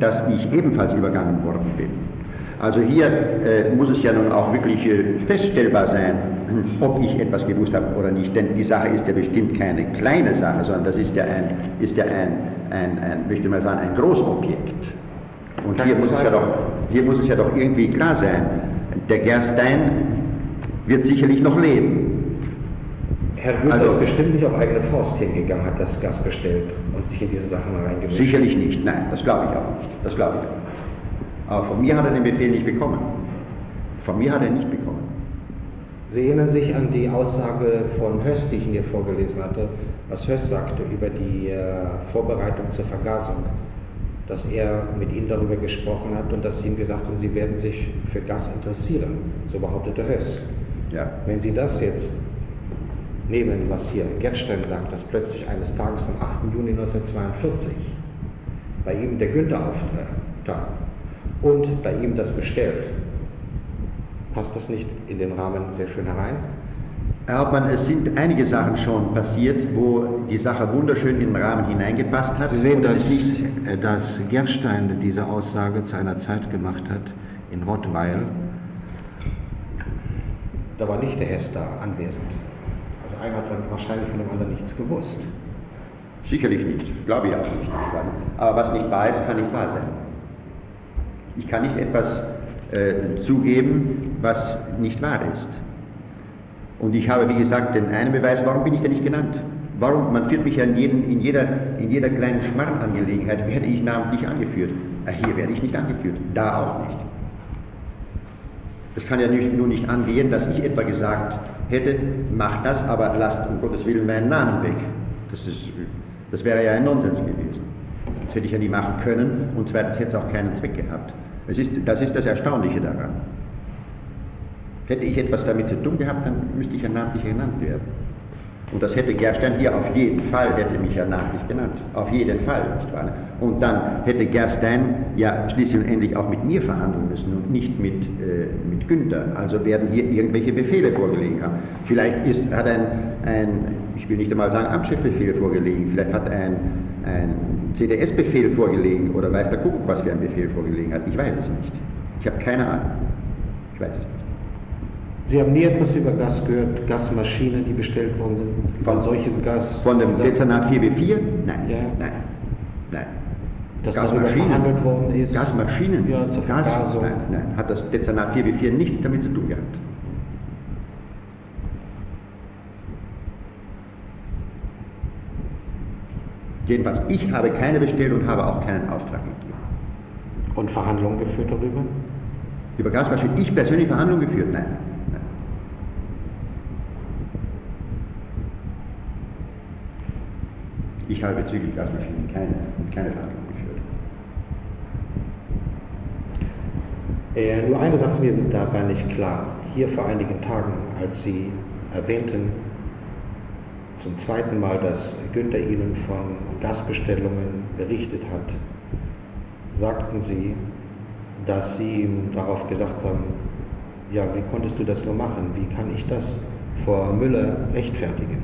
dass ich ebenfalls übergangen worden bin. Also hier äh, muss es ja nun auch wirklich äh, feststellbar sein, ob ich etwas gewusst habe oder nicht. Denn die Sache ist ja bestimmt keine kleine Sache, sondern das ist ja ein, ist ja ein, ein, ein möchte mal sagen, ein Großobjekt. Und hier muss, es ja doch, hier muss es ja doch irgendwie klar sein, der Gerstein wird sicherlich noch leben. Herr Günther also, ist bestimmt nicht auf eigene Faust hingegangen, hat das Gas bestellt und sich in diese Sachen reingemischt. Sicherlich nicht, nein, das glaube ich auch nicht. Das glaube ich auch nicht. Aber von mir hat er den Befehl nicht bekommen. Von mir hat er nicht bekommen. Sie erinnern sich an die Aussage von Höss, die ich Ihnen hier vorgelesen hatte, was Höss sagte über die äh, Vorbereitung zur Vergasung dass er mit ihnen darüber gesprochen hat und dass sie ihm gesagt haben, sie werden sich für Gas interessieren. So behauptete Höss. Ja. Wenn Sie das jetzt nehmen, was hier Gertstein sagt, dass plötzlich eines Tages am 8. Juni 1942 bei ihm der Günther auftrat und bei ihm das bestellt, passt das nicht in den Rahmen sehr schön herein? Herr Hauptmann, es sind einige Sachen schon passiert, wo die Sache wunderschön in den Rahmen hineingepasst hat. Sie sehen, dass, äh, dass Gerstein diese Aussage zu einer Zeit gemacht hat in Rottweil. Da war nicht der Hess da anwesend. Also einer hat wahrscheinlich von dem anderen nichts gewusst. Sicherlich nicht, glaube ich auch nicht. Aber was nicht wahr ist, kann nicht wahr sein. Ich kann nicht etwas äh, zugeben, was nicht wahr ist. Und ich habe, wie gesagt, den einen Beweis, warum bin ich denn nicht genannt? Warum? Man führt mich ja in, jeden, in, jeder, in jeder kleinen Schmarrnangelegenheit, werde ich namentlich angeführt. Ah, hier werde ich nicht angeführt, da auch nicht. Es kann ja nicht, nur nicht angehen, dass ich etwa gesagt hätte, macht das, aber lasst um Gottes Willen meinen Namen weg. Das, ist, das wäre ja ein Nonsens gewesen. Das hätte ich ja nie machen können und zweitens hätte es auch keinen Zweck gehabt. Es ist, das ist das Erstaunliche daran. Hätte ich etwas damit zu tun gehabt, dann müsste ich ja namentlich genannt werden. Und das hätte Gerstein hier auf jeden Fall, hätte mich ja namentlich genannt. Auf jeden Fall, nicht wahr? Und dann hätte Gerstein ja schließlich und endlich auch mit mir verhandeln müssen und nicht mit, äh, mit Günther. Also werden hier irgendwelche Befehle vorgelegen haben. Vielleicht ist, hat ein, ein, ich will nicht einmal sagen Amtschefbefehl vorgelegen, vielleicht hat ein, ein CDS-Befehl vorgelegen oder weiß der Kuckuck, was für ein Befehl vorgelegen hat. Ich weiß es nicht. Ich habe keine Ahnung. Ich weiß es nicht. Sie haben nie etwas über Gas gehört, Gasmaschinen, die bestellt worden sind, Von solches Gas. Von dem Dezernat 4B4? Nein, Ja. nein, nein. dass darüber verhandelt worden ist. Gasmaschinen? Ja, zur Gas? Vergasung. Nein, nein, hat das Dezernat 4B4 nichts damit zu tun gehabt. Jedenfalls, ich habe keine bestellt und habe auch keinen Auftrag gegeben. Und Verhandlungen geführt darüber? Über Gasmaschinen, ich persönlich Verhandlungen geführt? Nein. nein. Ich habe bezüglich Gasmaschinen keine, keine Verhandlungen geführt. Äh, nur eine Sache ist mir dabei nicht klar. Hier vor einigen Tagen, als Sie erwähnten zum zweiten Mal, dass Günther Ihnen von Gasbestellungen berichtet hat, sagten Sie, dass Sie ihm darauf gesagt haben, ja, wie konntest du das nur machen? Wie kann ich das vor Müller rechtfertigen?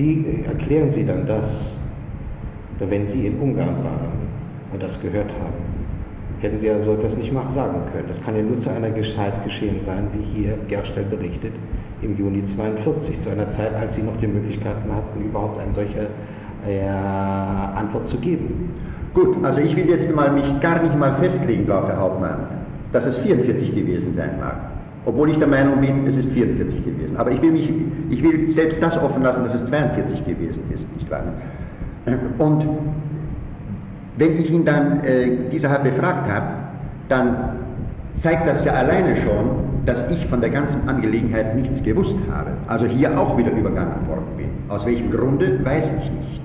Wie erklären Sie dann das, wenn Sie in Ungarn waren und das gehört haben? Hätten Sie ja so etwas nicht mal sagen können. Das kann ja nur zu einer Zeit geschehen sein, wie hier Gerstell berichtet, im Juni 42, zu einer Zeit, als Sie noch die Möglichkeiten hatten, überhaupt eine solche äh, Antwort zu geben. Gut, also ich will jetzt mal mich gar nicht mal festlegen Herr Hauptmann, dass es 44 gewesen sein mag. Obwohl ich der Meinung bin, es ist 44 gewesen. Aber ich will, mich, ich will selbst das offen lassen, dass es 42 gewesen ist, nicht wahr? Und wenn ich ihn dann äh, dieser befragt habe, dann zeigt das ja alleine schon, dass ich von der ganzen Angelegenheit nichts gewusst habe. Also hier auch wieder übergangen worden bin. Aus welchem Grunde, weiß ich nicht.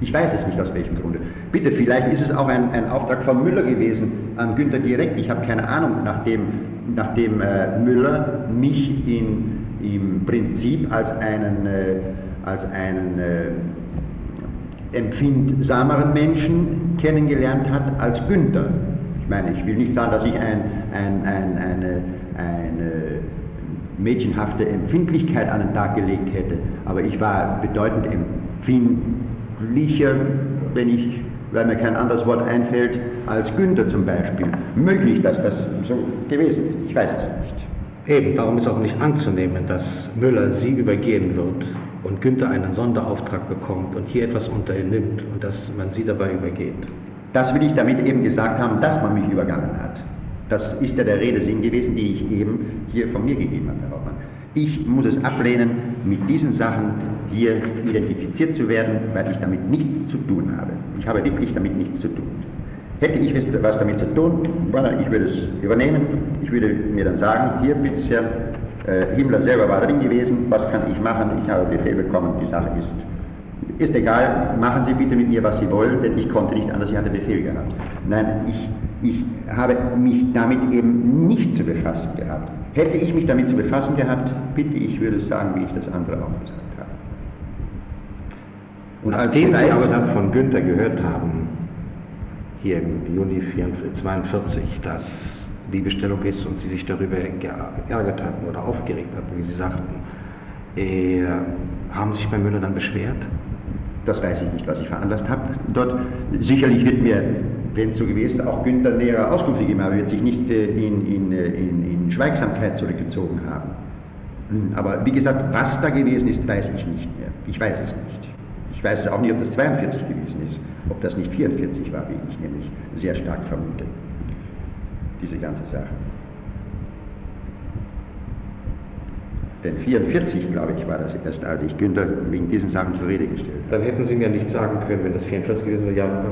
Ich weiß es nicht aus welchem Grunde. Bitte, vielleicht ist es auch ein, ein Auftrag von Müller gewesen an Günther direkt. Ich habe keine Ahnung, nachdem, nachdem äh, Müller mich in, im Prinzip als einen, äh, als einen äh, empfindsameren Menschen kennengelernt hat als Günther. Ich meine, ich will nicht sagen, dass ich ein, ein, ein, eine, eine mädchenhafte Empfindlichkeit an den Tag gelegt hätte, aber ich war bedeutend empfindlicher, wenn ich, weil mir kein anderes Wort einfällt, als Günther zum Beispiel. Möglich, dass das so gewesen ist, ich weiß es nicht. Eben, darum ist auch nicht anzunehmen, dass Müller sie übergehen wird und Günther einen Sonderauftrag bekommt und hier etwas unternimmt und dass man sie dabei übergeht. Das will ich damit eben gesagt haben, dass man mich übergangen hat. Das ist ja der Redesinn gewesen, die ich eben hier von mir gegeben habe, Herr Hauptmann. Ich muss es ablehnen, mit diesen Sachen hier identifiziert zu werden, weil ich damit nichts zu tun habe. Ich habe wirklich damit nichts zu tun. Hätte ich was damit zu tun, ich würde es übernehmen. Ich würde mir dann sagen, hier bitte sehr, äh, Himmler selber war drin gewesen, was kann ich machen? Ich habe Befehl bekommen, die Sache ist, ist egal, machen Sie bitte mit mir, was Sie wollen, denn ich konnte nicht anders, ich hatte Befehl gehabt. Nein, ich, ich habe mich damit eben nicht zu befassen gehabt. Hätte ich mich damit zu befassen gehabt, bitte, ich würde sagen, wie ich das andere auch gesagt habe. Und als Sie aber dann von Günther gehört haben, hier im Juni 1942, dass die Bestellung ist und Sie sich darüber geärgert hatten oder aufgeregt hatten, wie Sie sagten, äh, haben sich bei Müller dann beschwert? Das weiß ich nicht, was ich veranlasst habe. Dort sicherlich wird mir, wenn so gewesen, auch Günther nähere Auskunft gegeben haben, wird sich nicht äh, in, in, in, in Schweigsamkeit zurückgezogen haben. Hm, aber wie gesagt, was da gewesen ist, weiß ich nicht mehr. Ich weiß es nicht. Ich weiß es auch nicht, ob das 42 gewesen ist, ob das nicht 44 war, wie ich nämlich sehr stark vermute. Diese ganze Sache. Denn 44, glaube ich, war das erst, als ich Günther wegen diesen Sachen zur Rede gestellt habe. Dann hätten Sie mir nicht sagen können, wenn das 44 gewesen wäre, ja,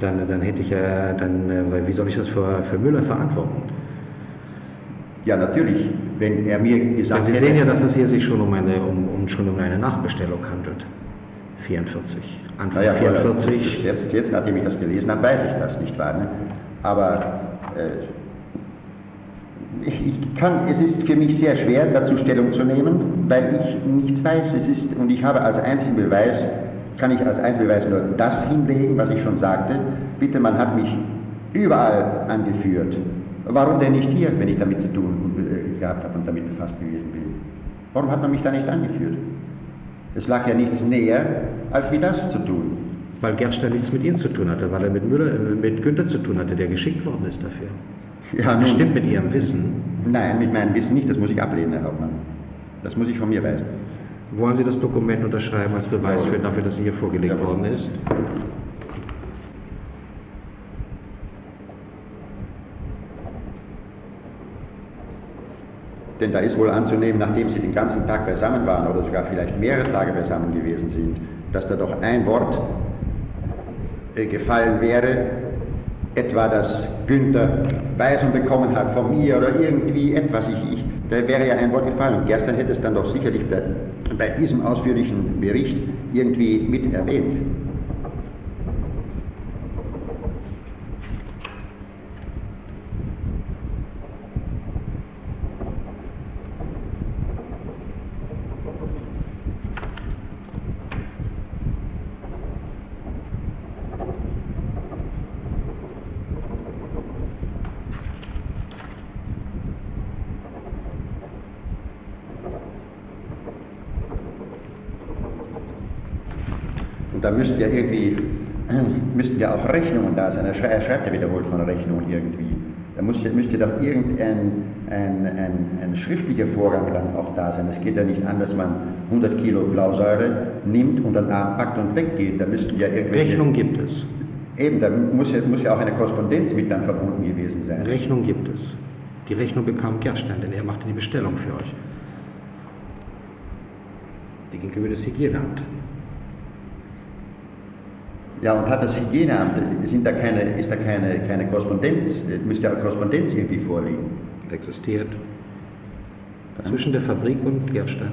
dann, dann hätte ich ja, dann, wie soll ich das für, für Müller verantworten? Ja, natürlich, wenn er mir gesagt hätte... Sie sehen ja, dass es hier sich schon um eine, um, um, schon um eine Nachbestellung handelt. 44. Anfang naja, 44. Jetzt, jetzt, nachdem ich das gelesen habe, weiß ich das, nicht wahr? Ne? Aber äh, Ich kann, es ist für mich sehr schwer, dazu Stellung zu nehmen, weil ich nichts weiß. Es ist, und ich habe als einzigen Beweis, kann ich als einzigen Beweis nur das hinlegen, was ich schon sagte. Bitte, man hat mich überall angeführt. Warum denn nicht hier, wenn ich damit zu tun äh, gehabt habe und damit befasst gewesen bin? Warum hat man mich da nicht angeführt? Es lag ja nichts näher, als wie das zu tun. Weil Gerstein nichts mit Ihnen zu tun hatte, weil er mit, Müller, äh, mit Günther zu tun hatte, der geschickt worden ist dafür. Ja, nun, Stimmt mit Ihrem Wissen? Nein, mit meinem Wissen nicht, das muss ich ablehnen, Herr Hauptmann. Das muss ich von mir weisen. Wollen Sie das Dokument unterschreiben als Beweis für dafür, dass es hier vorgelegt ja. worden ist? Denn da ist wohl anzunehmen, nachdem Sie den ganzen Tag beisammen waren oder sogar vielleicht mehrere Tage beisammen gewesen sind, dass da doch ein Wort äh, gefallen wäre, etwa, dass Günther Weisung bekommen hat von mir oder irgendwie etwas. Ich, ich, da wäre ja ein Wort gefallen. Und gestern hätte es dann doch sicherlich bei, bei diesem ausführlichen Bericht irgendwie mit erwähnt. Da müssten ja irgendwie, müssten ja auch Rechnungen da sein. Er schreibt ja wiederholt von Rechnungen irgendwie. Da muss, müsste doch irgendein ein, ein, ein schriftlicher Vorgang dann auch da sein. Es geht ja nicht an, dass man 100 Kilo Blausäure nimmt und dann packt und weggeht. Da müssten ja irgendwelche... Rechnung gibt es. Eben, da muss ja, muss ja auch eine Korrespondenz mit dann verbunden gewesen sein. Rechnung gibt es. Die Rechnung bekam Gerstein, denn er machte die Bestellung für euch. Die gegenüber des Hygieneamt. Ja, und hat das Hygieneamt, sind da keine, ist da keine, keine Korrespondenz, müsste ja Korrespondenz irgendwie vorliegen? Existiert. Zwischen der Fabrik und Gerstein.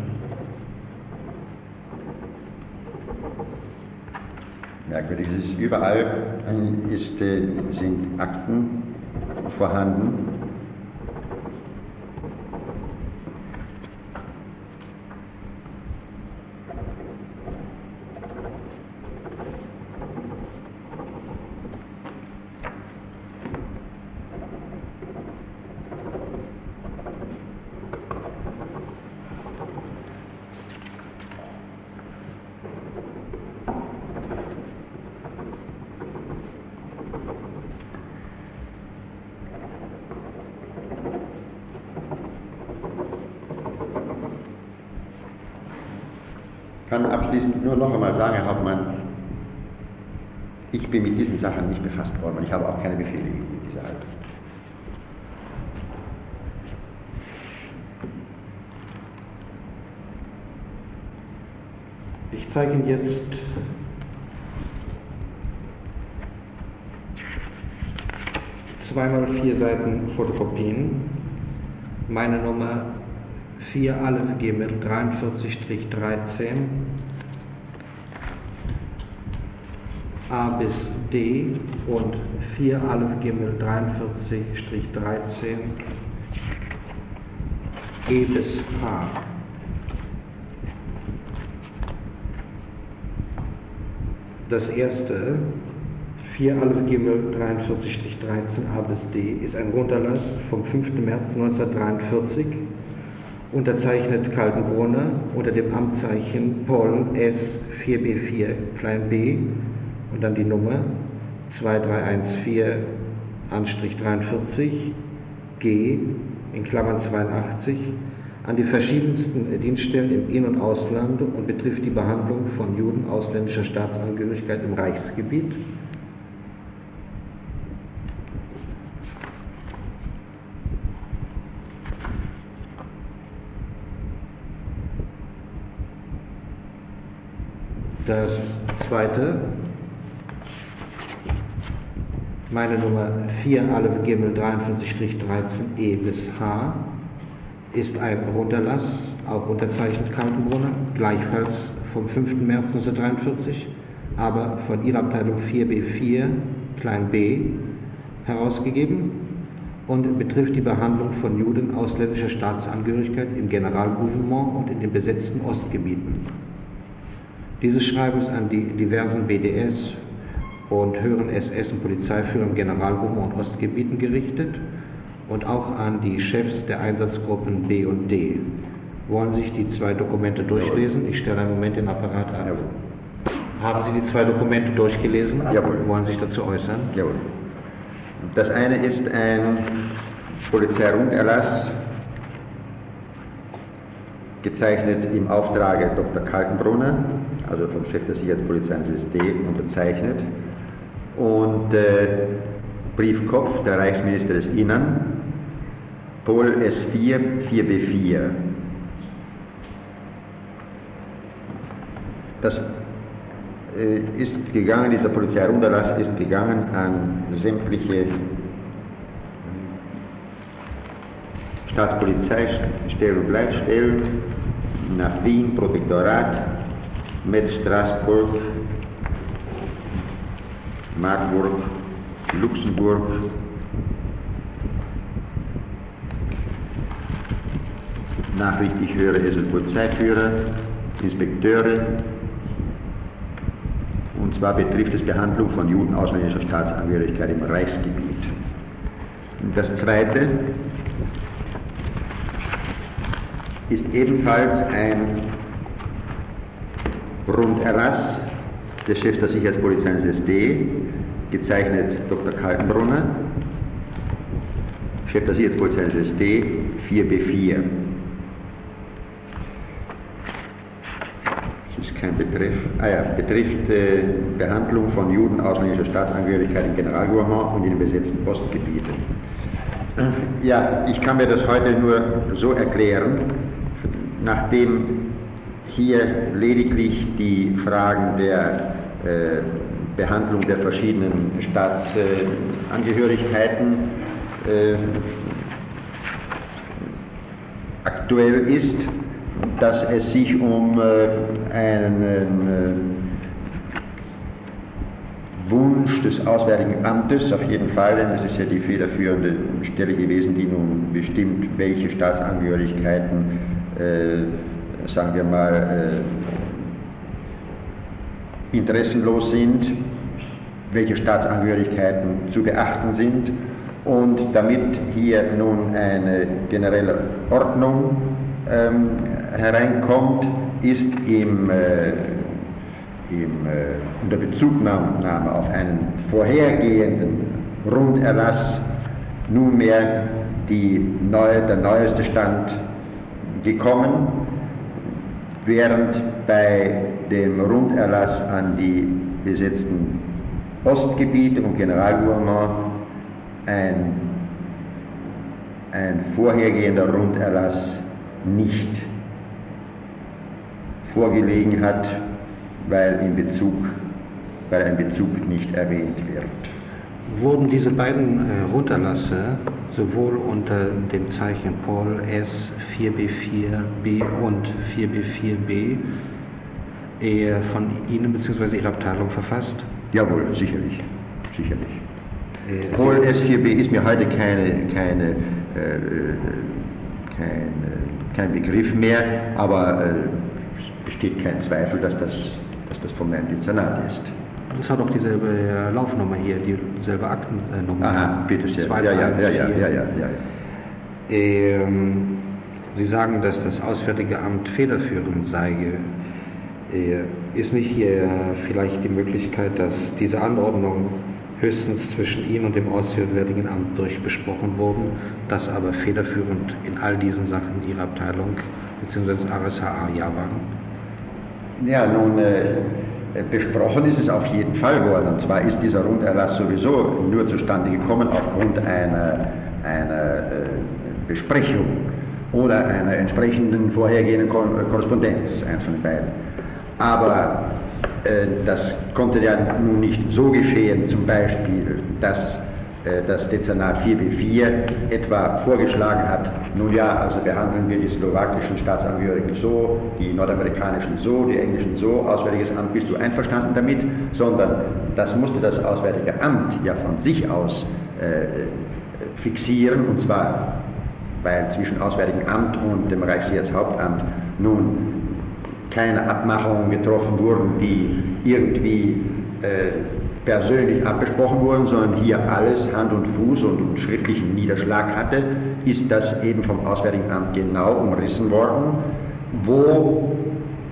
Merkwürdig, es ist überall ist, äh, sind Akten vorhanden, kann abschließend nur noch einmal sagen, Herr Hauptmann, ich bin mit diesen Sachen nicht befasst worden und ich habe auch keine Befehle in dieser. Ich zeige Ihnen jetzt zweimal vier Seiten Fotokopien. Meine Nummer 4 Aleph Gimel 43-13 A bis D und 4 Aleph Gimel 43-13 E bis H. Das erste 4 Aleph Gimel 43-13 A bis D ist ein Runterlass vom 5. März 1943 unterzeichnet Kaltenbrunner unter dem Amtszeichen Paul S 4B4 klein b und dann die Nummer 2314 Anstrich 43 G in Klammern 82 an die verschiedensten Dienststellen im In- und Ausland und betrifft die Behandlung von Juden ausländischer Staatsangehörigkeit im Reichsgebiet. Das zweite, meine Nummer 4 Aleph Gimel 43-13 E bis H, ist ein Runterlass, auch unterzeichnet Kaltenbrunner, gleichfalls vom 5. März 1943, aber von ihrer Abteilung 4b4 klein b herausgegeben und betrifft die Behandlung von Juden ausländischer Staatsangehörigkeit im Generalgouvernement und in den besetzten Ostgebieten. Dieses Schreiben ist an die diversen BDS und höheren SS- und Polizeiführer im Generalgouvernement und Ostgebieten gerichtet und auch an die Chefs der Einsatzgruppen B und D. Wollen sich die zwei Dokumente durchlesen? Ich stelle einen Moment den Apparat ab. Jawohl. Haben Sie die zwei Dokumente durchgelesen? Jawohl. Wollen Sie sich dazu äußern? Jawohl. Das eine ist ein Polizeirunderlass, gezeichnet im Auftrage Dr. Kaltenbrunner, also vom Chef der Sicherheitspolizei des SSD, unterzeichnet. Und äh, Briefkopf der Reichsminister des Innern, Pol S4 4B4. Das äh, ist gegangen, dieser Polizeirunterlass ist gegangen an sämtliche Staatspolizeistellen und Leitstellen, nach Wien, Protektorat, Metz, Straßburg, Marburg, Luxemburg, Nachricht, ich höre, es sind Polizeiführer, Inspekteure, und zwar betrifft es Behandlung von Juden ausländischer Staatsangehörigkeit im Reichsgebiet. Und das zweite ist ebenfalls ein Runderlass des Chefs der Sicherheitspolizei des SD, gezeichnet Dr. Kaltenbrunner, Chef der Sicherheitspolizei des SD 4B4. Das ist kein Betreff. Ah ja, betrifft äh, Behandlung von Juden ausländischer Staatsangehörigkeit im Generalgouvernement und in den besetzten Postgebieten. Ja, ich kann mir das heute nur so erklären, nachdem hier lediglich die Fragen der äh, Behandlung der verschiedenen Staatsangehörigkeiten äh, aktuell ist, dass es sich um äh, einen Wunsch des Auswärtigen Amtes auf jeden Fall, denn es ist ja die federführende Stelle gewesen, die nun bestimmt, welche Staatsangehörigkeiten, sagen wir mal, äh, interessenlos sind, welche Staatsangehörigkeiten zu beachten sind. Und damit hier nun eine generelle Ordnung ähm, hereinkommt, ist im, äh, im, äh, unter Bezugnahme auf einen vorhergehenden Runderlass nunmehr die neue, der neueste Stand gekommen, während bei dem Runderlass an die besetzten Ostgebiete und Generalgouvernement ein, ein vorhergehender Runderlass nicht vorgelegen hat, weil, in Bezug, weil ein Bezug nicht erwähnt wird. Wurden diese beiden äh, Runterlasse sowohl unter dem Zeichen Paul S 4B4B und 4B4B äh, von Ihnen bzw. Ihrer Abteilung verfasst? Jawohl, sicherlich, sicherlich. Äh, Paul S4B ist mir heute keine, keine, äh, kein, kein Begriff mehr, aber äh, es besteht kein Zweifel, dass das, dass das von meinem Dezernat ist. Das hat auch dieselbe äh, Laufnummer hier, dieselbe Aktennummer. Aha, bitte sehr. Ja, ja, ja, ja, ja, ja, ja. Ähm, Sie sagen, dass das Auswärtige Amt federführend sei. Äh, ist nicht hier vielleicht die Möglichkeit, dass diese Anordnung höchstens zwischen Ihnen und dem Auswärtigen Amt durchbesprochen wurden, das aber federführend in all diesen Sachen Ihrer Abteilung bzw. RSHA ja waren? Ja, nun, äh, besprochen ist es auf jeden Fall worden. Und zwar ist dieser Runderlass sowieso nur zustande gekommen aufgrund einer, einer äh, Besprechung oder einer entsprechenden vorhergehenden Korrespondenz, eins von den beiden. Aber äh, das konnte ja nun nicht so geschehen, zum Beispiel, dass äh, das Dezernat 4b4 etwa vorgeschlagen hat, nun ja, also behandeln wir die slowakischen Staatsangehörigen so, die nordamerikanischen so, die englischen so, Auswärtiges Amt, bist du einverstanden damit? Sondern das musste das Auswärtige Amt ja von sich aus äh, fixieren, und zwar weil zwischen Auswärtigem Amt und dem Reichssicherheitshauptamt. Nun keine Abmachungen getroffen wurden, die irgendwie äh, persönlich abgesprochen wurden, sondern hier alles Hand und Fuß und, schriftlichen Niederschlag hatte, ist das eben vom Auswärtigen Amt genau umrissen worden. Wo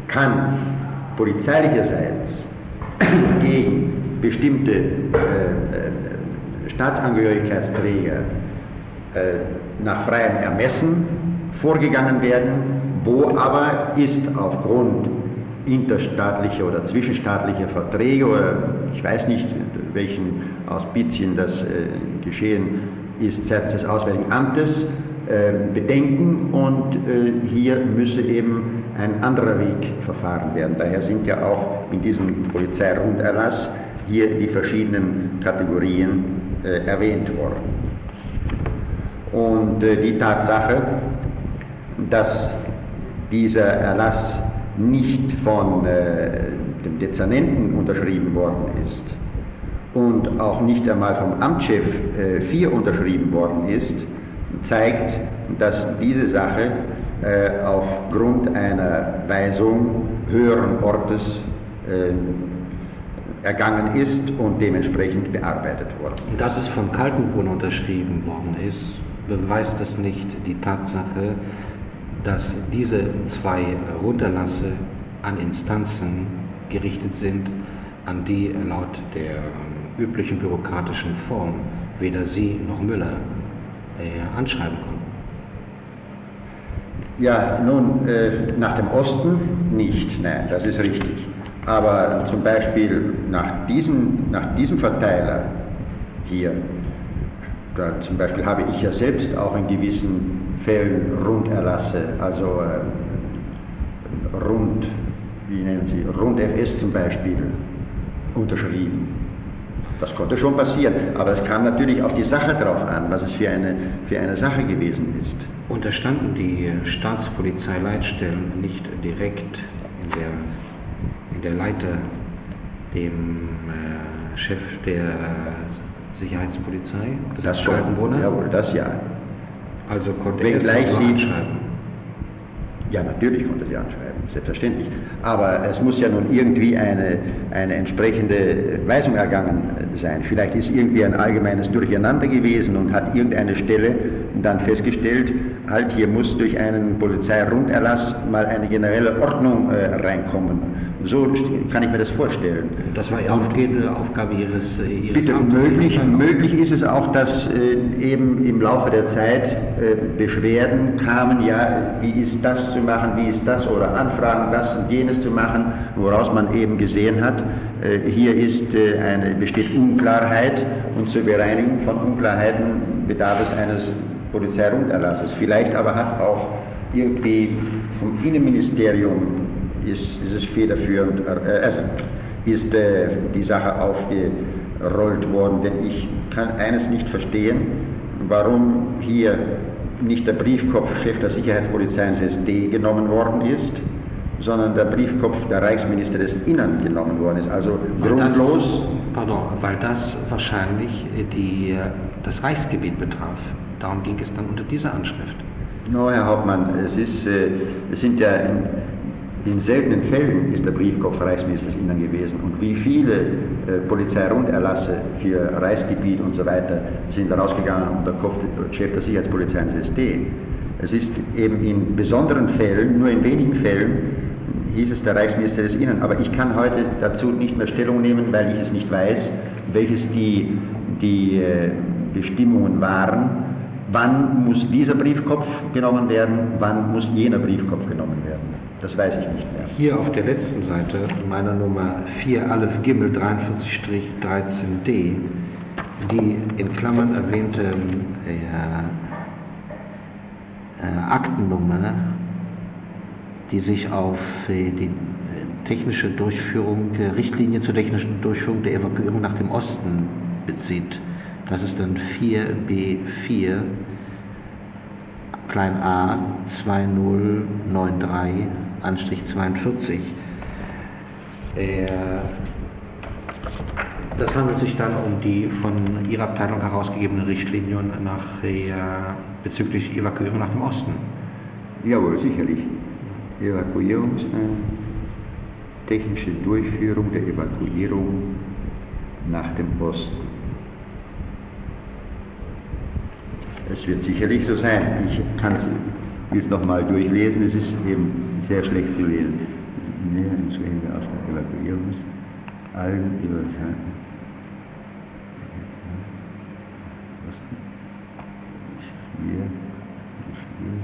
kann polizeilicherseits gegen bestimmte äh, äh, Staatsangehörigkeitsträger äh, nach freiem Ermessen vorgegangen werden, wo aber ist aufgrund interstaatlicher oder zwischenstaatlicher Verträge oder ich weiß nicht, welchen Auspizien das äh, geschehen ist, seitens des Auswärtigen Amtes äh, bedenken und äh, hier müsse eben ein anderer Weg verfahren werden. Daher sind ja auch in diesem Polizeirunderlass hier die verschiedenen Kategorien äh, erwähnt worden. Und äh, die Tatsache, dass dieser Erlass nicht von äh, dem Dezernenten unterschrieben worden ist und auch nicht einmal vom Amtschef äh, 4 unterschrieben worden ist, zeigt, dass diese Sache äh, aufgrund einer Weisung höheren Ortes äh, ergangen ist und dementsprechend bearbeitet worden. Dass es von Kaltenbrunn unterschrieben worden ist, beweist es nicht die Tatsache, dass diese zwei Runterlasse an Instanzen gerichtet sind, an die laut der ähm, üblichen bürokratischen Form weder Sie noch Müller äh, anschreiben konnten. Ja, nun, äh, nach dem Osten nicht, nein, das ist richtig. Aber zum Beispiel nach, diesen, nach diesem Verteiler hier, da zum Beispiel habe ich ja selbst auch in gewissen Fällen Runderlasse, also äh, Rund, wie nennen Sie, Rund FS zum Beispiel, unterschrieben. Das konnte schon passieren, aber es kam natürlich auf die Sache drauf an, was es für eine, für eine Sache gewesen ist. Unterstanden die Staatspolizeileitstellen nicht direkt in der, in der Leiter dem äh, Chef der Sicherheitspolizei? Das, das schon, jawohl, das ja. Also konnte er gleich sie anschreiben? Ja, natürlich konnte sie anschreiben, selbstverständlich. Aber es muss ja nun irgendwie eine, eine entsprechende Weisung ergangen sein. Vielleicht ist irgendwie ein allgemeines Durcheinander gewesen und hat irgendeine Stelle dann festgestellt, halt hier muss durch einen Polizeirunderlass mal eine generelle Ordnung äh, reinkommen. So kann ich mir das vorstellen. Das war Aufgabe, Aufgabe Ihres, äh, Ihres bitte, Amtes. Möglich, möglich ist es auch, dass äh, eben im Laufe der Zeit äh, Beschwerden kamen, ja, wie ist das zu machen, wie ist das, oder Anfragen, das und jenes zu machen, woraus man eben gesehen hat, äh, hier ist, äh, eine, besteht Unklarheit und zur Bereinigung von Unklarheiten bedarf es eines Polizeirunderlasses. Vielleicht aber hat auch irgendwie vom Innenministerium ist, ist es federführend, äh, also ist äh, die Sache aufgerollt worden, denn ich kann eines nicht verstehen, warum hier nicht der Briefkopf Chef der Sicherheitspolizei ins SD genommen worden ist, sondern der Briefkopf der Reichsminister des Innern genommen worden ist. Also weil grundlos. Das, pardon, weil das wahrscheinlich die, das Reichsgebiet betraf. Darum ging es dann unter dieser Anschrift. No, Herr Hauptmann, es, ist, äh, es sind ja in, in seltenen Fällen ist der Briefkopf Reichsministers Innern gewesen. Und wie viele äh, Polizeirunderlasse für Reichsgebiet und so weiter sind rausgegangen unter Kopf, Chef der Sicherheitspolizei ins SD. Es ist eben in besonderen Fällen, nur in wenigen Fällen, hieß es der Reichsminister des Innern. Aber ich kann heute dazu nicht mehr Stellung nehmen, weil ich es nicht weiß, welches die, die äh, Bestimmungen waren. Wann muss dieser Briefkopf genommen werden, wann muss jener Briefkopf genommen werden. Das weiß ich nicht mehr. Hier auf der letzten Seite meiner Nummer 4 Aleph Gimmel 43-13d, die in Klammern erwähnte äh, äh, Aktennummer, die sich auf äh, die technische Durchführung, Richtlinie zur technischen Durchführung der Evakuierung nach dem Osten bezieht. Das ist dann 4b4 klein a 2093 Anstrich 42. Er Das handelt sich dann um die von Ihrer Abteilung herausgegebenen Richtlinien nachher bezüglich Evakuierung nach dem Osten. Jawohl, sicherlich. Evakuierung, technische Durchführung der Evakuierung nach dem Osten. Es wird sicherlich so sein. Ich kann es nochmal durchlesen, es ist eben sehr schlecht zu lesen. Näherungsrede auf der Evakuierung allen Überzeugten. Hier, hier,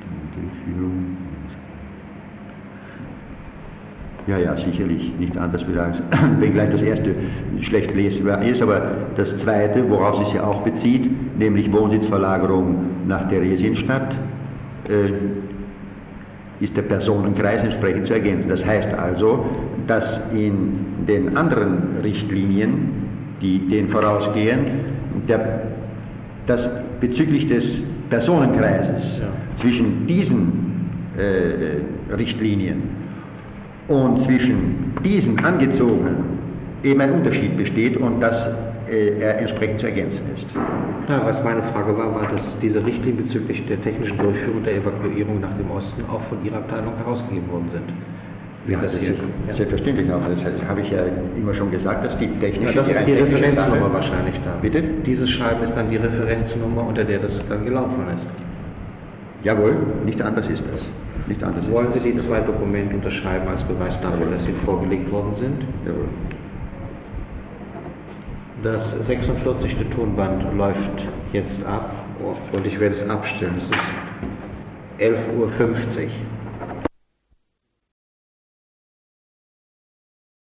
die Durchführung. Ja, ja, sicherlich. Nichts anderes wie als, wenngleich das erste schlecht lesbar ist, aber das zweite, worauf es sich ja auch bezieht, nämlich Wohnsitzverlagerung nach Theresienstadt, ist der Personenkreis entsprechend zu ergänzen. Das heißt also, dass in den anderen Richtlinien, die den vorausgehen, der, dass bezüglich des Personenkreises ja. zwischen diesen äh, Richtlinien und zwischen diesen angezogenen eben ein Unterschied besteht und dass äh, er entsprechend zu ergänzen ist. Ja, was meine Frage war, war, dass diese Richtlinien bezüglich der technischen Durchführung der Evakuierung nach dem Osten auch von Ihrer Abteilung herausgegeben worden sind. Ja, das hier, ja. selbstverständlich auch. Das habe ich ja immer schon gesagt, dass die technische... Ja, das ist die Referenznummer Sache. wahrscheinlich da. Bitte? Dieses Schreiben ist dann die Referenznummer, unter der das dann gelaufen ist. Jawohl, nichts anderes ist das. Nichts anderes Wollen Sie die zwei Dokumente unterschreiben als Beweis dafür, dass sie vorgelegt worden sind? Jawohl. Das 46. Tonband läuft jetzt ab und ich werde es abstellen. Es ist 11.50 Uhr.